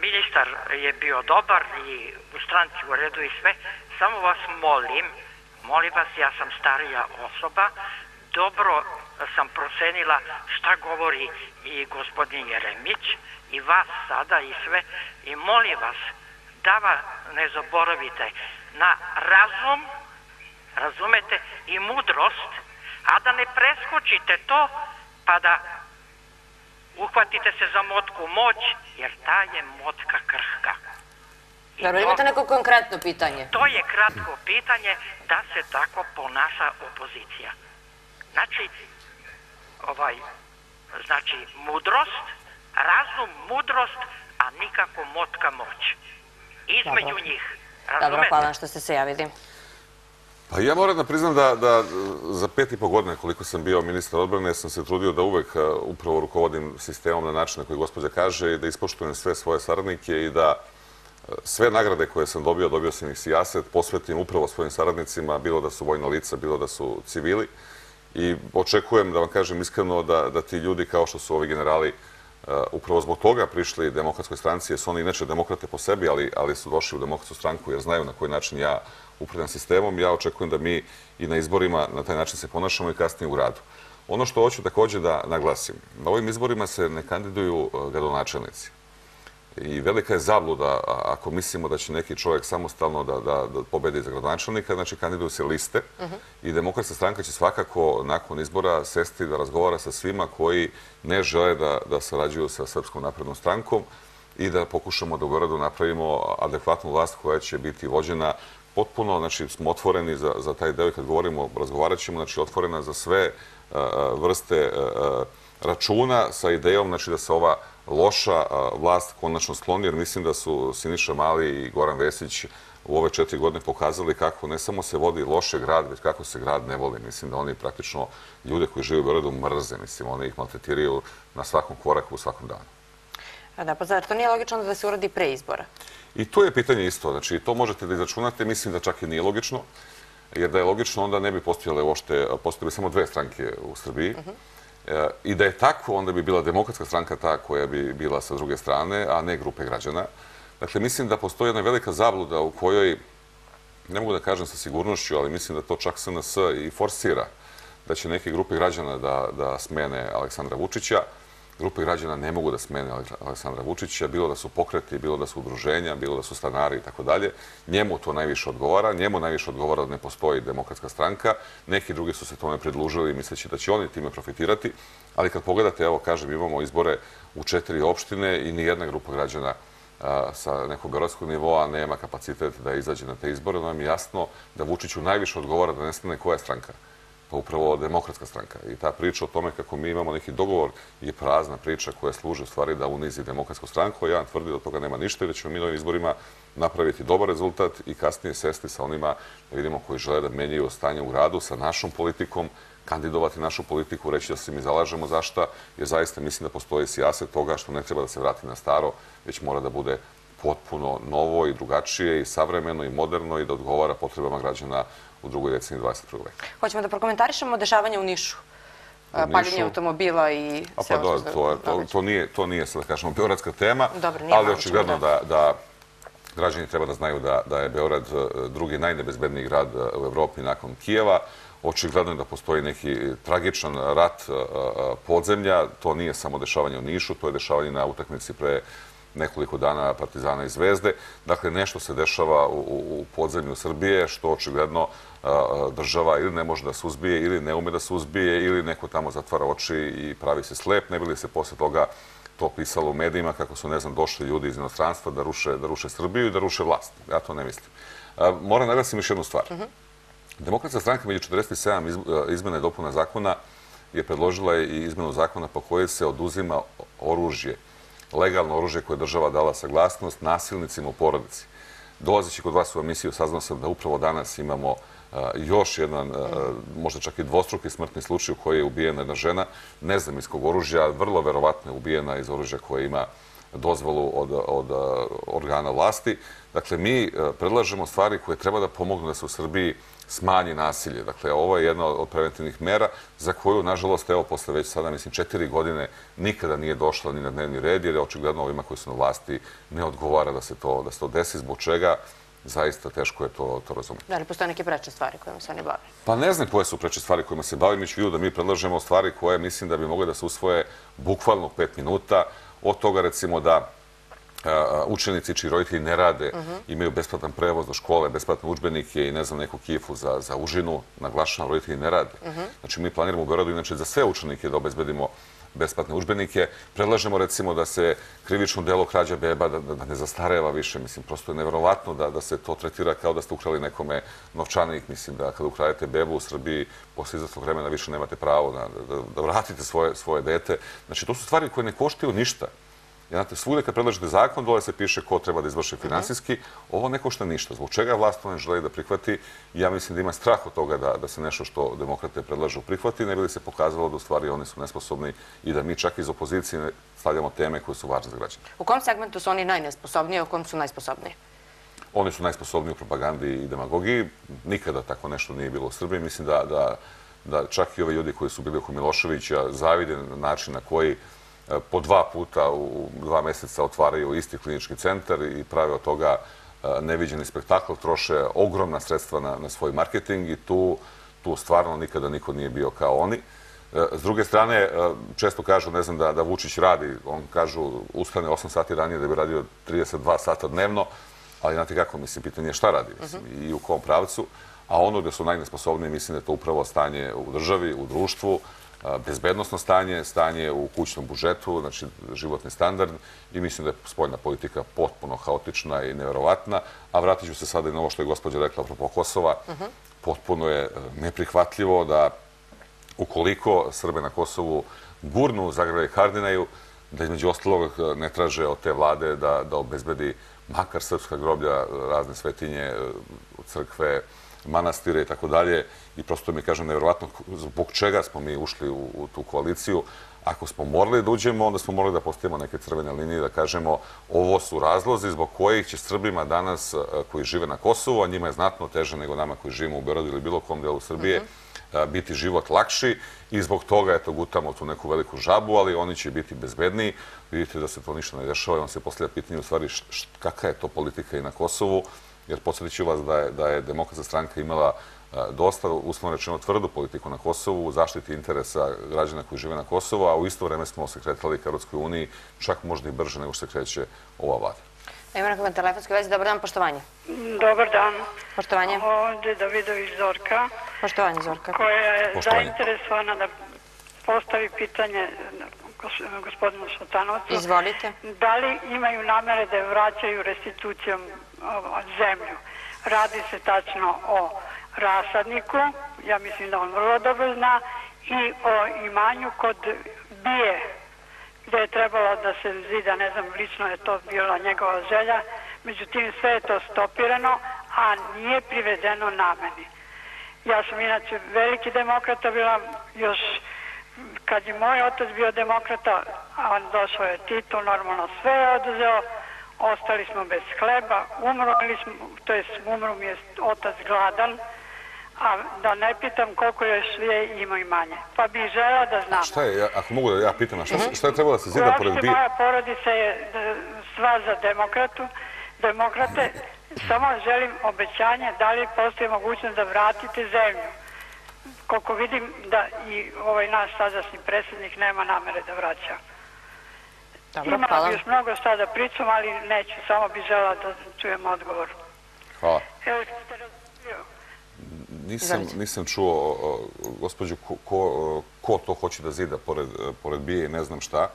ministar je bio dobar i u stranci u redu i sve. Samo vas molim, molim vas, ja sam starija osoba, dobro sam procenila šta govori i gospodin Jeremić i vas sada i sve i molim vas da vas ne zaboravite na razum, razumete, i mudrost, a da ne preskočite to pa da uhvatite se za motku moć, jer ta je motka krhka. Dobro, imate neko konkretno pitanje? To je kratko pitanje da se tako ponaša opozicija. Znači, ovaj, znači, mudrost, razum, mudrost, a nikako motka moć. Između njih. Razumete? Dobro, hvala što ste se javili. Pa ja moram da priznam da, da za pet i po godine koliko sam bio ministar odbrane sam se trudio da uvek e, upravo rukovodim sistemom na način na koji gospođa kaže i da ispoštujem sve svoje saradnike i da e, sve nagrade koje sam dobio, dobio sam ih sijaset, posvetim upravo svojim saradnicima, bilo da su vojna lica, bilo da su civili. I očekujem da vam kažem iskreno da, da ti ljudi kao što su ovi generali uh, upravo zbog toga prišli demokratskoj stranci, jer su oni inače demokrate po sebi, ali, ali su došli u demokratsku stranku jer znaju na koji način ja upravljam sistemom. Ja očekujem da mi i na izborima na taj način se ponašamo i kasnije u radu. Ono što hoću također da naglasim, na ovim izborima se ne kandiduju e, gradonačelnici. I velika je zabluda ako mislimo da će neki čovjek samostalno da, da, da pobedi za gradonačelnika, znači kandiduju se liste. I demokratska stranka će svakako nakon izbora sesti da razgovara sa svima koji ne žele da, da sarađuju sa Srpskom naprednom strankom i da pokušamo da u Goradu napravimo adekvatnu vlast koja će biti vođena potpuno, znači smo otvoreni za, za taj deo i kad govorimo, razgovarat ćemo, znači otvorena za sve uh, vrste uh, računa sa idejom, znači da se ova loša vlast konačno skloni, jer mislim da su Siniša Mali i Goran Vesić u ove četiri godine pokazali kako ne samo se vodi loše grad, već kako se grad ne voli. Mislim da oni praktično ljude koji žive u Beogradu mrze, mislim, oni ih maltretiraju na svakom koraku u svakom danu. Da, pa zar to nije logično da se uradi pre izbora? I to je pitanje isto. Znači, to možete da izračunate. Mislim da čak i nije logično. Jer da je logično, onda ne bi postojale ošte, postojale samo dve stranke u Srbiji. I da je tako, onda bi bila demokratska stranka ta koja bi bila sa druge strane, a ne grupe građana. Dakle, mislim da postoji jedna velika zabluda u kojoj, ne mogu da kažem sa sigurnošću, ali mislim da to čak SNS i forsira da će neke grupe građana da, da smene Aleksandra Vučića grupe građana ne mogu da smene Aleksandra Vučića, bilo da su pokreti, bilo da su udruženja, bilo da su stanari i tako dalje. Njemu to najviše odgovara, njemu najviše odgovara da ne postoji demokratska stranka. Neki drugi su se tome predlužili misleći da će oni time profitirati. Ali kad pogledate, evo kažem, imamo izbore u četiri opštine i nijedna grupa građana sa nekog gradskog nivoa nema kapacitet da izađe na te izbore. Nam je jasno da Vučiću najviše odgovara da nestane koja je stranka pa upravo demokratska stranka. I ta priča o tome kako mi imamo neki dogovor je prazna priča koja služi u stvari da unizi demokratsku stranku. Ja tvrdi da toga nema ništa i da ćemo mi novim izborima napraviti dobar rezultat i kasnije sesti sa onima da vidimo koji žele da menjaju stanje u gradu sa našom politikom, kandidovati našu politiku, reći da se mi zalažemo za šta, jer zaista mislim da postoji sijase toga što ne treba da se vrati na staro, već mora da bude potpuno novo i drugačije i savremeno i moderno i da odgovara potrebama građana u drugoj deceni 21. veka. Hoćemo da prokomentarišemo dešavanje u Nišu. Paljenje automobila i sve pa što se To nije, to nije sad da kažemo, Beogradska tema, ali očigledno da, da građani treba da znaju da, da je Beograd e, drugi najnebezbedniji grad e, u Evropi nakon Kijeva. Očigledno je da postoji neki tragičan rat e, podzemlja. To nije samo dešavanje u Nišu, to je dešavanje na utakmici pre nekoliko dana Partizana i Zvezde. Dakle, nešto se dešava u podzemlju Srbije, što očigledno država ili ne može da suzbije, ili ne ume da suzbije, ili neko tamo zatvara oči i pravi se slep. Ne bi li se posle toga to pisalo u medijima, kako su, ne znam, došli ljudi iz inostranstva da ruše, da ruše Srbiju i da ruše vlast. Ja to ne mislim. Moram naglasim još jednu stvar. Demokratska stranka među 47 izmjena i dopuna zakona je predložila i izmjenu zakona po kojoj se oduzima oružje legalno oružje koje je država dala saglasnost nasilnicima u porodici. Dolazeći kod vas u emisiju, saznao sam da upravo danas imamo još jedan, možda čak i dvostruki smrtni slučaj u kojoj je ubijena jedna žena, ne znam iz kog oružja, vrlo verovatno je ubijena iz oružja koje ima dozvolu od organa vlasti. Dakle, mi predlažemo stvari koje treba da pomognu da se u Srbiji smanji nasilje. Dakle, ovo je jedna od preventivnih mera za koju, nažalost, evo, posle već sada, mislim, četiri godine nikada nije došla ni na dnevni red, jer je očigledno ovima koji su na vlasti ne odgovara da se to, da se to desi, zbog čega zaista teško je to, to razumjeti. Da li postoje neke preče stvari kojima se oni bave? Pa ne znam koje su preče stvari kojima se bavim, mi ću da mi predlažemo stvari koje mislim da bi mogle da se usvoje bukvalno pet minuta. Od toga, recimo, da učenici čiji roditelji ne rade, imaju besplatan prevoz do škole, besplatne učbenike i ne znam neku kifu za užinu, naglašavam, roditelji ne rade. Znači, mi planiramo u Beoradu inače za sve učenike da obezbedimo besplatne učbenike. Predlažemo recimo da se krivično delo krađa beba da ne zastareva više. Mislim, prosto je nevjerovatno da se to tretira kao da ste ukrali nekome novčanik. Mislim da kada ukradete bebu u Srbiji, posle izvrstvog vremena više nemate pravo da vratite svoje dete. Znači, to su stvari koje ne koštaju ništa. Znate, svugde kad predlažete zakon, dole se piše ko treba da izvrši finansijski. Ovo ne košta ništa. Zbog čega vlast to ne želi da prihvati? Ja mislim da ima strah od toga da se nešto što demokrate predlažu prihvati, ne bi li se pokazalo da u stvari oni su nesposobni i da mi čak iz opozicije stavljamo teme koje su važne za građane. U kom segmentu su oni najnesposobniji, u kom su najsposobniji? Oni su najsposobniji u propagandi i demagogiji. Nikada tako nešto nije bilo u Srbiji. Mislim da čak i ove ljudi koji su bili oko Miloševića zavide na način na koji po dva puta u dva meseca otvaraju isti klinički centar i prave od toga e, neviđeni spektakl, troše ogromna sredstva na svoj marketing i tu stvarno nikada niko nije bio kao oni. E, s druge strane, često kažu, ne znam, da Vučić radi, on kažu, ustane 8 sati ranije da bi radio 32 sata dnevno, ali znate kako, mislim, pitanje je šta radi i u kom pravcu, a ono gde su najnesposobniji, mislim da je to upravo stanje u državi, u društvu, bezbednostno stanje, stanje u kućnom budžetu, znači životni standard i mislim da je spoljna politika potpuno haotična i nevjerovatna, a vratit ću se sada i na ovo što je gospođa rekla apropo Kosova. Potpuno je e, neprihvatljivo da ukoliko Srbe na Kosovu gurnu Zagrebe i Hardinaju, da između ostalog e, ne traže od te vlade da obezbedi makar srpska groblja, e, razne svetinje, crkve, manastire i tako dalje. I prosto mi kažem nevjerovatno zbog čega smo mi ušli u tu koaliciju. Ako smo morali da uđemo, onda smo morali da postavimo neke crvene linije da kažemo ovo su razlozi zbog kojih će Srbima danas koji žive na Kosovu, a njima je znatno teže nego nama koji živimo u Beorodu ili bilo kom delu Srbije, mhm. biti život lakši i zbog toga eto gutamo tu neku veliku žabu, ali oni će biti bezbedniji. Vidite da se to ništa ne dešava i on se postavlja pitanje u stvari kakva je to politika i na Kosovu jer podsjetit ću vas da je, da je demokratska stranka imala dosta, uslovno rečeno, tvrdu politiku na Kosovu, zaštiti interesa građana koji žive na Kosovu, a u isto vreme smo se kretali ka Europskoj uniji, čak možda i brže nego što se kreće ova vlada. Ima nekom telefonskoj vezi. Dobar dan, poštovanje. Dobar dan. Poštovanje. Ovdje Davidović Zorka. Poštovanje, Zorka. Koja je zainteresovana da postavi pitanje gospodinu Šatanovcu. Izvolite. Da li imaju namere da vraćaju restitucijom zemlju? Radi se tačno o rasadniku, ja mislim da on vrlo dobro zna, i o imanju kod bije, gde je trebalo da se zida, ne znam, lično je to bila njegova želja, međutim sve je to stopirano, a nije privedeno nameni. Ja sam inače veliki demokrata bila još kad je moj otac bio demokrata, a on došao je Tito, normalno sve je oduzeo, ostali smo bez hleba, umrli smo, to je umro mi je otac gladan, a da ne pitam koliko još sve ima i manje. Pa bih žela da znam. Šta je, ako mogu da ja pitam, šta, šta je trebalo da se zida pored bije? Moja porodica je sva za demokratu, demokrate, samo želim obećanje da li postoji mogućnost da vratite zemlju. Koliko vidim da i ovaj naš sadašnji predsjednik nema namere da vraća. Dobro, Ima hvala. još mnogo šta da pričam, ali neću, samo bih žela da čujem odgovor. Hvala. Evo, nisam, nisam čuo, gospođu, ko, ko, ko to hoće da zida pored, pored bije i ne znam šta.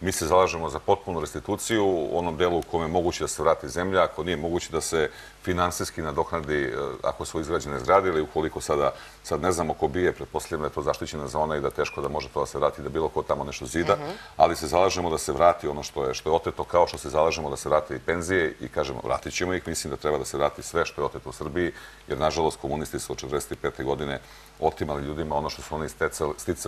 Mi se zalažemo za potpunu restituciju u onom delu u kome je moguće da se vrati zemlja, ako nije moguće da se finansijski nadoknadi eh, ako su izgrađene zgrade ili ukoliko sada, sad ne znamo ko bije, pretpostavljamo da je to zaštićena zona i da teško da može to da se vrati, da bilo ko tamo nešto zida, ali se zalažemo da se vrati ono što je, što je oteto, kao što se zalažemo da se vrati i penzije i kažemo, vratit ćemo ih, mislim da treba da se vrati sve što je oteto u Srbiji, jer nažalost komunisti su od 45. godine otimali ljudima ono što su oni sticali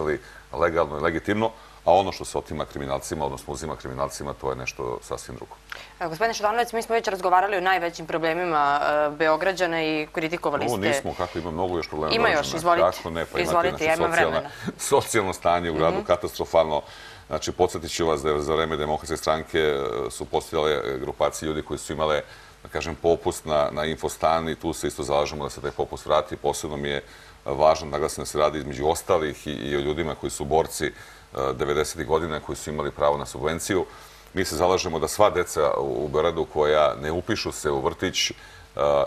legalno i legitimno, a ono što se otima kriminalcima, odnosno uzima kriminalcima, to je nešto sasvim drugo. Gospodine Šodanovic, mi smo već razgovarali o najvećim problemima e, Beograđana i kritikovali ste... Ovo nismo, kako ima mnogo još problema. Ima još, izvolite. Kako ne, pa imate naše (laughs) socijalno stanje u gradu mhm. katastrofalno. Znači, podsjetit ću vas da je za vreme demokratske stranke e, su postojale grupacije ljudi koji su imale da kažem, popust na, na infostan i tu se isto zalažemo da se taj popust vrati. Posebno mi je važno da se radi između ostalih i, i o ljudima koji su borci e, 90. godina koji su imali pravo na subvenciju. Mi se zalažemo da sva deca u Beoradu koja ne upišu se u vrtić e,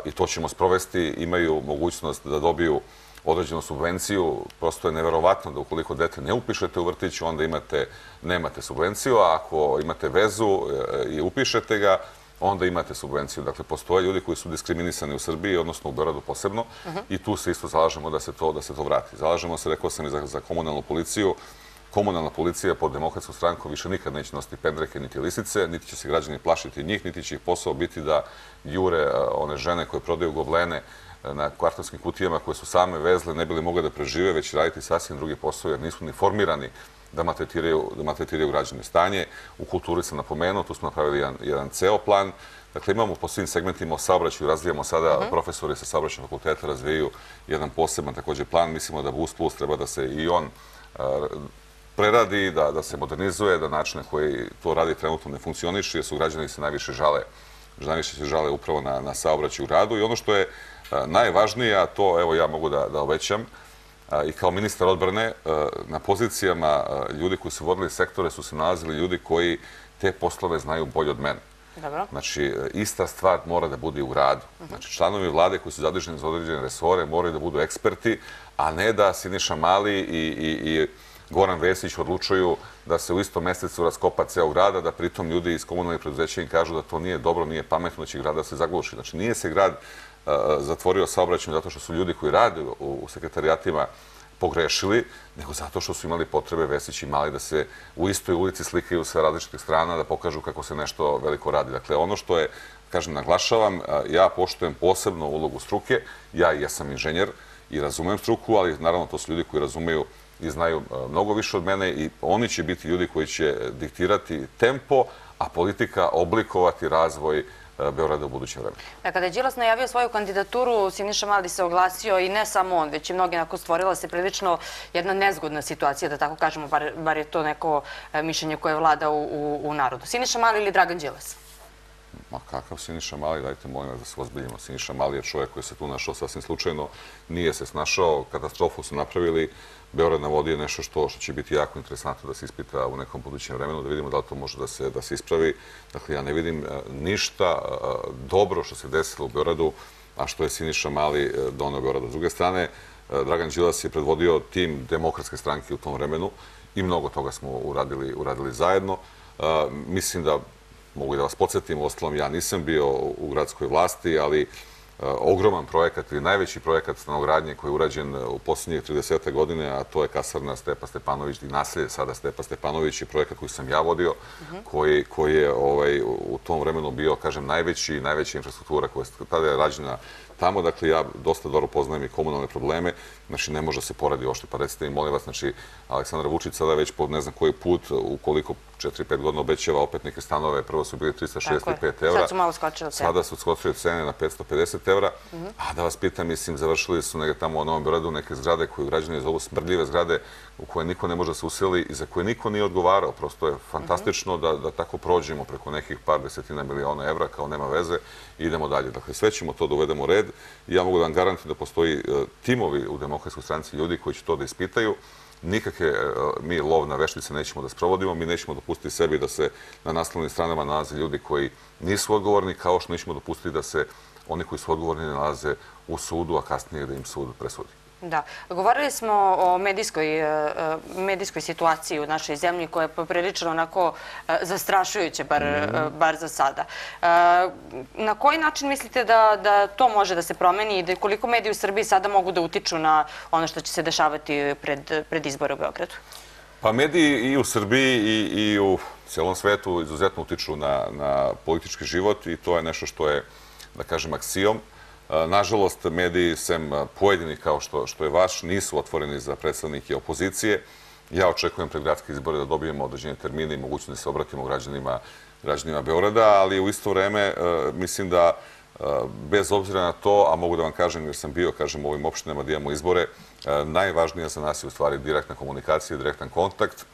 i to ćemo sprovesti, imaju mogućnost da dobiju određenu subvenciju. Prosto je neverovatno da ukoliko dete ne upišete u vrtić, onda imate, nemate subvenciju, a ako imate vezu e, i upišete ga, onda imate subvenciju. Dakle, postoje ljudi koji su diskriminisani u Srbiji, odnosno u Beoradu posebno, i tu se isto zalažemo da se to, da se to vrati. Zalažemo se, rekao sam i za, za komunalnu policiju, komunalna policija pod demokratskom strankom više nikad neće nositi pendreke niti lisice, niti će se građani plašiti njih, niti će ih posao biti da jure e, one žene koje prodaju goblene e, na kvartarskim kutijama koje su same vezle, ne bili mogle da prežive, već raditi sasvim drugi posao jer nisu ni formirani da maltretiraju, da maltretiraju građane stanje. U kulturi sam napomenuo, tu smo napravili jedan, jedan ceo plan. Dakle, imamo po svim segmentima o saobraćaju, razvijamo sada, uh profesori sa saobraćajnog fakulteta razvijaju jedan poseban također plan. Mislimo da Bus Plus treba da se i on preradi, da, da se modernizuje, da načine koji to radi trenutno ne funkcionišu, jer su građani se najviše žale, najviše se žale upravo na, na saobraćaj u radu. I ono što je najvažnije, a to evo ja mogu da, da ovećam, i kao ministar odbrane na pozicijama ljudi koji su vodili sektore su se nalazili ljudi koji te poslove znaju bolje od mene. Dobro. Znači, ista stvar mora da bude u radu. Znači, članovi vlade koji su zadrženi za određene resore moraju da budu eksperti, a ne da Siniša Mali i, i, i Goran Vesić odlučuju da se u istom mesecu raskopa ceo grada, da pritom ljudi iz komunalnih preduzeća im kažu da to nije dobro, nije pametno, da će grad da se zagluši. Znači, nije se grad Eh, zatvorio saobraćanje zato što su ljudi koji rade u sekretarijatima pogrešili, nego zato što su imali potrebe Vesić i Mali da se u istoj ulici slikaju sa različitih strana, da pokažu kako se nešto veliko radi. Dakle, ono što je, kažem, naglašavam, eh, ja poštujem posebno ulogu struke, ja jesam inženjer i razumem struku, ali naravno to su ljudi koji razumeju i znaju eh, mnogo više od mene i oni će biti ljudi koji će diktirati tempo, a politika oblikovati razvoj E, Beograda u budućem vremenu. Da, kada je Đilas najavio svoju kandidaturu, Siniša Mali se oglasio i ne samo on, već i mnogi nakon stvorila se prilično jedna nezgodna situacija, da tako kažemo, bar, bar je to neko e, mišljenje koje vlada u, u, u narodu. Siniša Mali ili Dragan Đilas? Ma kakav Siniša Mali, dajte molim vas da se ozbiljimo. Siniša Mali je čovjek koji se tu našao sasvim slučajno, nije se snašao, katastrofu su napravili, Beorad na vodi je nešto što, što će biti jako interesantno da se ispita u nekom budućem vremenu, da vidimo da li to može da se, da se ispravi. Dakle, ja ne vidim e, ništa e, dobro što se desilo u Beogradu, a što je Siniša Mali e, donao Beogradu. S druge strane, e, Dragan Đilas je predvodio tim demokratske stranke u tom vremenu i mnogo toga smo uradili, uradili zajedno. Mislim da mogu da vas podsjetim, ostalom ja nisam bio u gradskoj vlasti, ali e, ogroman projekat ili najveći projekat stanogradnje koji je urađen u posljednjih 30. godine, a to je kasarna Stepa Stepanović i naslije sada Stepa Stepanović i projekat koji sam ja vodio, koji, koji je ovaj, u tom vremenu bio, kažem, najveći i najveća infrastruktura koja je tada je rađena tamo. Dakle, ja dosta dobro poznajem i komunalne probleme. Znači, ne može se poradi ošte. Pa recite mi, molim vas, znači, Aleksandar Vučić sada već po ne znam koji put, ukoliko 4-5 godina obećava opet neke stanove, prvo su bili 365 evra. Sad su malo skočili cene. Sada su skočili cene na 550 evra. A da vas pitam, mislim, završili su negdje tamo u Novom Beogradu neke zgrade koje građani zovu smrdljive zgrade u koje niko ne može da se useli i za koje niko nije odgovarao. Prosto je fantastično da, da tako prođemo preko nekih par desetina miliona evra kao nema veze i idemo dalje. Dakle, sve ćemo to da uvedemo u red ja mogu da vam garantim da postoji e, timovi u demokratskoj stranci ljudi koji će to da ispitaju. Nikakve e, mi lov na veštice nećemo da sprovodimo, mi nećemo dopustiti sebi da se na naslovnim stranama nalaze ljudi koji nisu odgovorni, kao što nećemo dopustiti da se oni koji su odgovorni nalaze u sudu, a kasnije da im sud presudi. Da. Govorili smo o medijskoj, e, e, medijskoj situaciji u našoj zemlji koja je poprilično onako e, zastrašujuće, bar, mhm. bar za sada. Na koji način mislite da, da to može da se promeni i da koliko mediji u Srbiji sada mogu da utiču na ono što će se dešavati pred, pred izbore u Beogradu? Pa mediji i u Srbiji i, i u cijelom svetu izuzetno utiču na, na politički život i to je nešto što je, da kažem, aksijom. Nažalost, mediji, sem pojedini kao što, što je vaš, nisu otvoreni za predstavnike opozicije. Ja očekujem pred gradske izbore da dobijemo određene termine i mogućnost da se obratimo građanima, građanima Beorada, ali u isto vreme e, mislim da e, bez obzira na to, a mogu da vam kažem jer sam bio kažem, u ovim opštinama da imamo izbore, e, najvažnija za nas je u stvari direktna komunikacija, direktan kontakt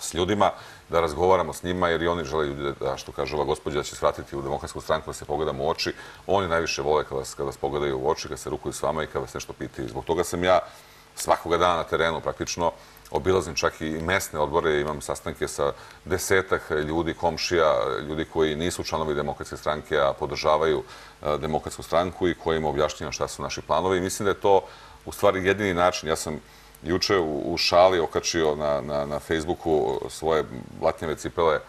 s ljudima, da razgovaramo s njima, jer i oni žele ljudi da, što kaže ova gospođa, da će svratiti u demokratsku stranku, da se pogledamo u oči. Oni najviše vole kada vas, kada vas pogledaju u oči, kada se rukuju s vama i kada vas nešto pitaju. Zbog toga sam ja svakoga dana na terenu praktično obilazim čak i mesne odbore, imam sastanke sa desetak ljudi, komšija, ljudi koji nisu članovi demokratske stranke, a podržavaju e, demokratsku stranku i kojima objašnjam šta su naši planovi. I mislim da je to u stvari jedini način. Ja sam juče u šali okačio na, na, na Facebooku svoje blatnjeve cipele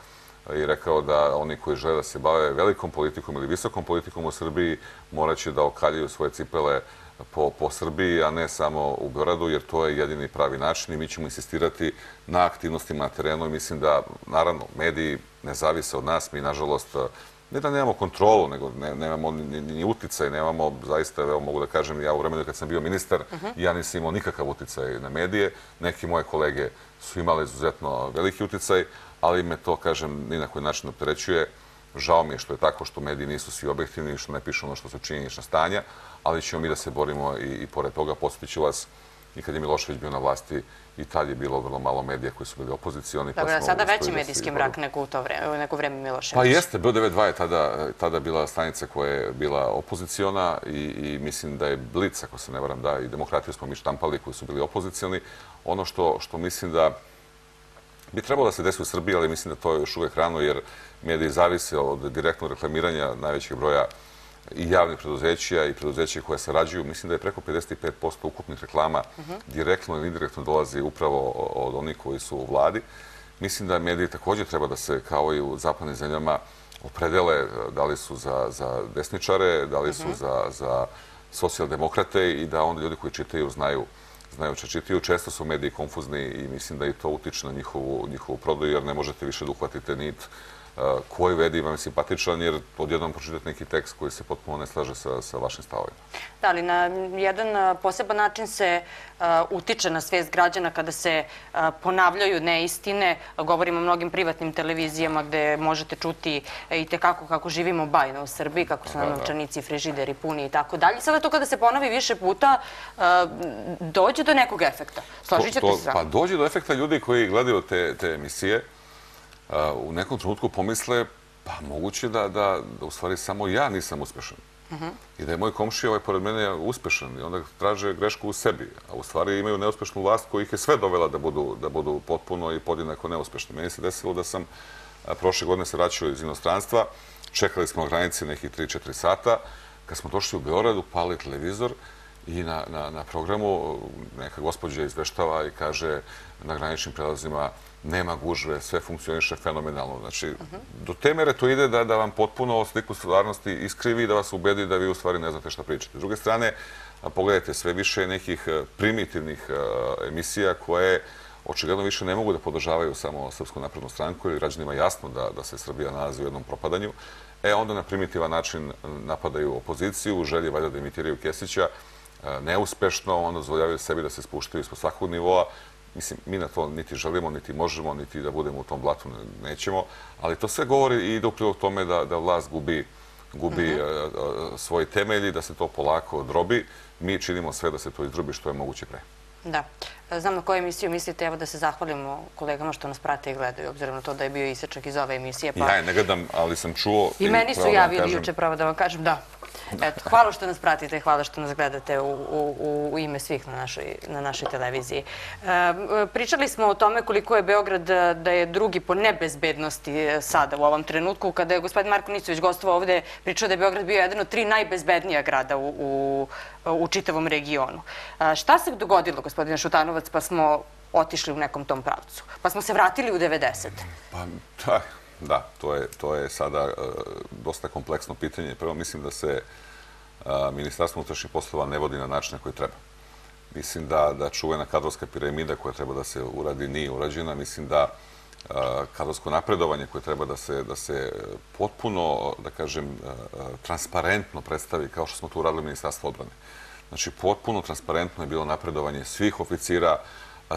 i rekao da oni koji žele da se bave velikom politikom ili visokom politikom u Srbiji moraće da okaljaju svoje cipele po, po Srbiji, a ne samo u Beoradu, jer to je jedini pravi način i mi ćemo insistirati na aktivnostima na terenu i mislim da, naravno, mediji ne zavise od nas, mi, nažalost, ne da nemamo kontrolu, nego nemamo ni uticaj, nemamo, zaista, evo mogu da kažem, ja u vremenu kad sam bio ministar, mhm. ja nisam imao nikakav uticaj na medije. Neki moje kolege su imali izuzetno veliki uticaj, ali me to, kažem, ni na koji način opterećuje. Žao mi je što je tako, što mediji nisu svi objektivni, što ne pišu ono što su činjenična stanja, ali ćemo mi da se borimo i, i pored toga. Posjetit ću vas i kad je Milošević bio na vlasti, i tad je bilo vrlo malo medija koji su bili opozicioni. Pa Dobro, sada veći medijski mrak nego u to vreme, neko vreme Milošević. Pa jeste, B92 je tada, tada bila stanica koja je bila opoziciona i, i mislim da je Blic, ako se ne varam, da i demokratiju smo mi štampali koji su bili opozicioni. Ono što, što mislim da bi trebalo da se desi u Srbiji, ali mislim da to je još uvek rano, jer mediji zavise od direktnog reklamiranja najvećeg broja i javnih preduzeća i preduzeća koje sarađuju. Mislim da je preko 55% ukupnih reklama direktno ili indirektno dolazi upravo od onih koji su u vladi. Mislim da mediji također treba da se, kao i u zapadnim zemljama, opredele eh, da li su za, za desničare, da li su za, za socijaldemokrate i da onda ljudi koji čitaju znaju znaju če čitaju. Često su mediji konfuzni i mislim da i to utiče na njihovu, njihovu prodaju, jer ne možete više da uhvatite nit koji vedi vam je simpatičan, jer odjednom pročitati neki tekst koji se potpuno ne slaže sa, sa vašim stavovima. Da, li na jedan poseban način se utiče na svijest građana kada se ponavljaju neistine. Govorimo o mnogim privatnim televizijama gde možete čuti i tekako kako živimo bajno u Srbiji, kako su nam novčanici, frižideri puni i tako dalje. Sada to kada se ponovi više puta, dođe do nekog efekta. Složit ćete se Pa dođe do efekta ljudi koji gledaju te, te emisije, u nekom trenutku pomisle Pa moguće da, da, da u stvari samo ja nisam uspešan. I da je moj komšija ovaj pored mene uspešan i onda traže grešku u sebi. A u stvari imaju neuspešnu vlast koja ih je sve dovela da budu, da budu potpuno i podjednako neuspešni. Meni se desilo da sam a, prošle godine se vraćao iz inostranstva, čekali smo na granici nekih 3-4 sata, kad smo došli u Beoradu, pali televizor i na, na, na programu neka gospođa izveštava i kaže na graničnim prelazima nema gužve, sve funkcioniše fenomenalno. Znači, do te mere to ide da, da vam potpuno sliku stvarnosti iskrivi i da vas ubedi da vi u stvari ne znate šta pričate. S druge strane, pogledajte, sve više nekih e, primitivnih e, emisija koje očigledno više ne mogu da podržavaju samo Srpsku naprednu stranku ili građanima jasno da, da se Srbija nalazi u jednom propadanju. E, onda na primitivan način e, napadaju opoziciju, želje valjda da imitiraju Kesića, neuspešno, onda dozvoljavaju sebi da se spuštaju ispod svakog nivoa, Mislim, mi na to niti želimo, niti možemo, niti da budemo u tom blatu nećemo, ali to sve govori i ide u prilog tome da, da vlast gubi, gubi mm -hmm. svoje temelji, da se to polako drobi. Mi činimo sve da se to izdrobi što je moguće pre. Da. Znam na koju emisiju mislite, evo da se zahvalimo kolegama što nas prate i gledaju, obzirom na to da je bio isečak iz ove emisije. Pa... Ja je ne gledam, ali sam čuo... I, meni su javili juče, pravo da vam kažem, da. Eto, hvala što nas pratite, hvala što nas gledate u, u, u ime svih na našoj, na našoj televiziji. E, pričali smo o tome koliko je Beograd e, da je drugi po nebezbednosti e, sada u ovom trenutku. Kada je gospodin Marko Nicović gostovao ovde, pričao da je Beograd bio jedan od tri najbezbednija grada u, čitavom regionu. E, šta se dogodilo, gospodine Šutanovac, pa smo otišli u nekom tom pravcu? Pa smo se vratili u 90. Pa, da, Da, to je, to je sada e, dosta kompleksno pitanje. Prvo, mislim da se e, Ministarstvo unutrašnjih poslova ne vodi na način na koji treba. Mislim da, da čuvena kadrovska piramida koja treba da se uradi nije urađena. Mislim da e, kadrovsko napredovanje koje treba da se, da se potpuno, da kažem, transparentno predstavi kao što smo to uradili u odbrane. Znači, potpuno transparentno je bilo napredovanje svih oficira,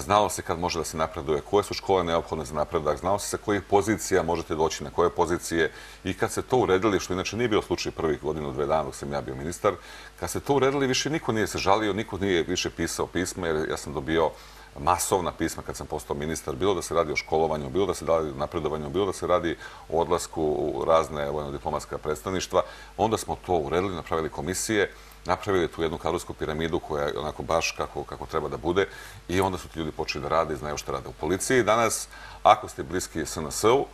znalo se kad može da se napreduje, koje su škole neophodne za napredak, znalo se sa kojih pozicija možete doći na koje pozicije i kad se to uredili, što inače nije bio slučaj prvih godina, dve dana dok sam ja bio ministar, kad se to uredili, više niko nije se žalio, niko nije više pisao pisma, jer ja sam dobio masovna pisma kad sam postao ministar, bilo da se radi o školovanju, bilo da se radi o napredovanju, bilo da se radi o odlasku u razne vojno-diplomatska predstavništva, onda smo to uredili, napravili komisije, napravili tu jednu kadrovsku piramidu koja je onako baš kako, kako treba da bude i onda su ti ljudi počeli da rade i znaju što rade u policiji. Danas, ako ste bliski SNS-u,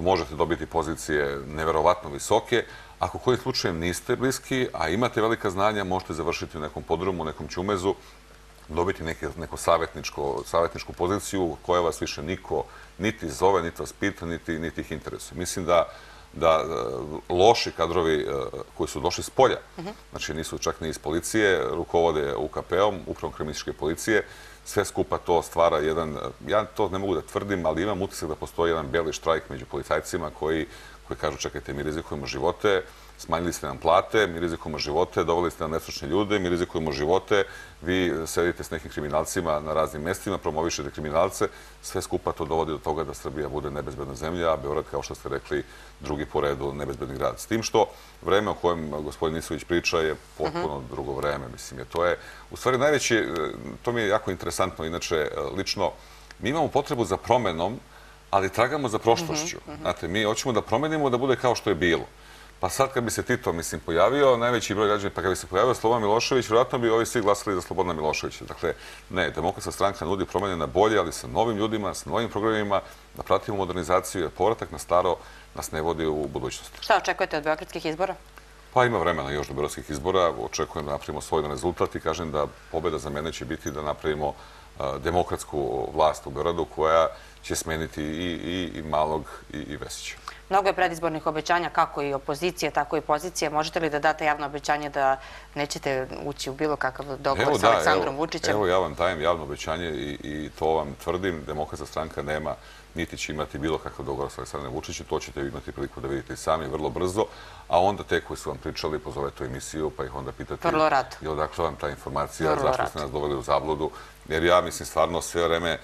možete dobiti pozicije neverovatno visoke. Ako kojim slučajem niste bliski, a imate velika znanja, možete završiti u nekom podrumu, u nekom čumezu, dobiti neke, neko savjetničko, savjetničku poziciju koja vas više niko niti zove, niti vas pita, niti, niti ih interesuje. Mislim da da e, loši kadrovi e, koji su došli s polja, znači nisu čak ni iz policije, rukovode UKP-om, upravom kriminalističke policije, sve skupa to stvara jedan, ja to ne mogu da tvrdim, ali imam utisak da postoji jedan beli štrajk među policajcima koji, koji kažu čekajte, mi rizikujemo živote, smanjili ste nam plate, mi rizikujemo živote, doveli ste nam nestručne ljude, mi rizikujemo živote, vi sedite s nekim kriminalcima na raznim mestima, promovišete kriminalce, sve skupa to dovodi do toga da Srbija bude nebezbedna zemlja, a Beograd, kao što ste rekli, drugi po redu nebezbedni grad. S tim što vreme o kojem gospodin Nisović priča je potpuno mhm. drugo vreme, mislim, je to je, u stvari najveći, to mi je jako interesantno, inače, lično, mi imamo potrebu za promenom, ali tragamo za prošlošću. Mhm, mhm. Znate, mi hoćemo da promenimo da bude kao što je bilo. Pa sad kad bi se Tito, mislim, pojavio, najveći broj građana, pa kad bi se pojavio Slobodan Milošević, vjerojatno bi ovi svi glasali za Slobodana Miloševića. Dakle, ne, demokratska stranka nudi promjene na bolje, ali sa novim ljudima, sa novim programima, da pratimo modernizaciju, jer povratak na staro nas ne vodi u budućnost. Šta očekujete od beogradskih izbora? Pa ima vremena još do beogradskih izbora. Očekujem da napravimo svoj rezultat i kažem da pobjeda za mene će biti da napravimo demokratsku vlast u Beogradu koja će smeniti i Malog i Vesića. Mnogo je predizbornih obećanja, kako i opozicije, tako i pozicije. Možete li da date javno obećanje da nećete ući u bilo kakav dogovor sa Aleksandrom Vučićem? Evo, ja vam dajem javno obećanje i to vam tvrdim. Demokratska stranka nema niti će imati bilo kakav dogovor sa Aleksandrom Vučićem. To ćete imati priliku da vidite i sami vrlo brzo. A onda te koji su vam pričali, pozove tu emisiju, pa ih onda pitate i odakle vam ta informacija, zašto ste nas doveli u zabludu. Jer ja mislim stvarno sve vreme e,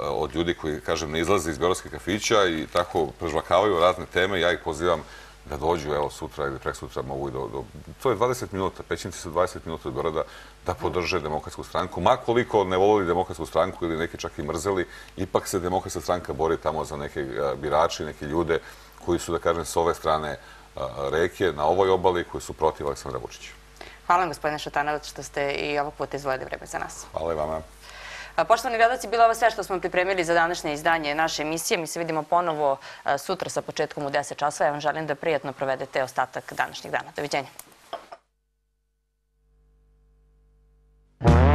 od ljudi koji, kažem, ne izlaze iz Beorovske kafića i tako prežvakavaju razne teme, ja ih pozivam da dođu, evo, sutra ili prek sutra mogu i do... To je 20 minuta, pećnici su 20 minuta od Beorada da podrže demokratsku stranku. Ma koliko ne volili demokratsku stranku ili neki čak i mrzeli, ipak se demokratska stranka bori tamo za neke e, birače, neke ljude koji su, da kažem, s ove strane reke, na ovoj obali, koji su protiv Aleksandra Vučića. Hvala vam, gospodine Šutanovac, što ste i ovog puta izvojili vreme za nas. Hvala i vama. Poštovani gledaci, bilo ovo sve što smo pripremili za današnje izdanje naše emisije. Mi se vidimo ponovo sutra sa početkom u 10 časova. Ja vam želim da prijatno provedete ostatak današnjih dana. Doviđenja. Thank.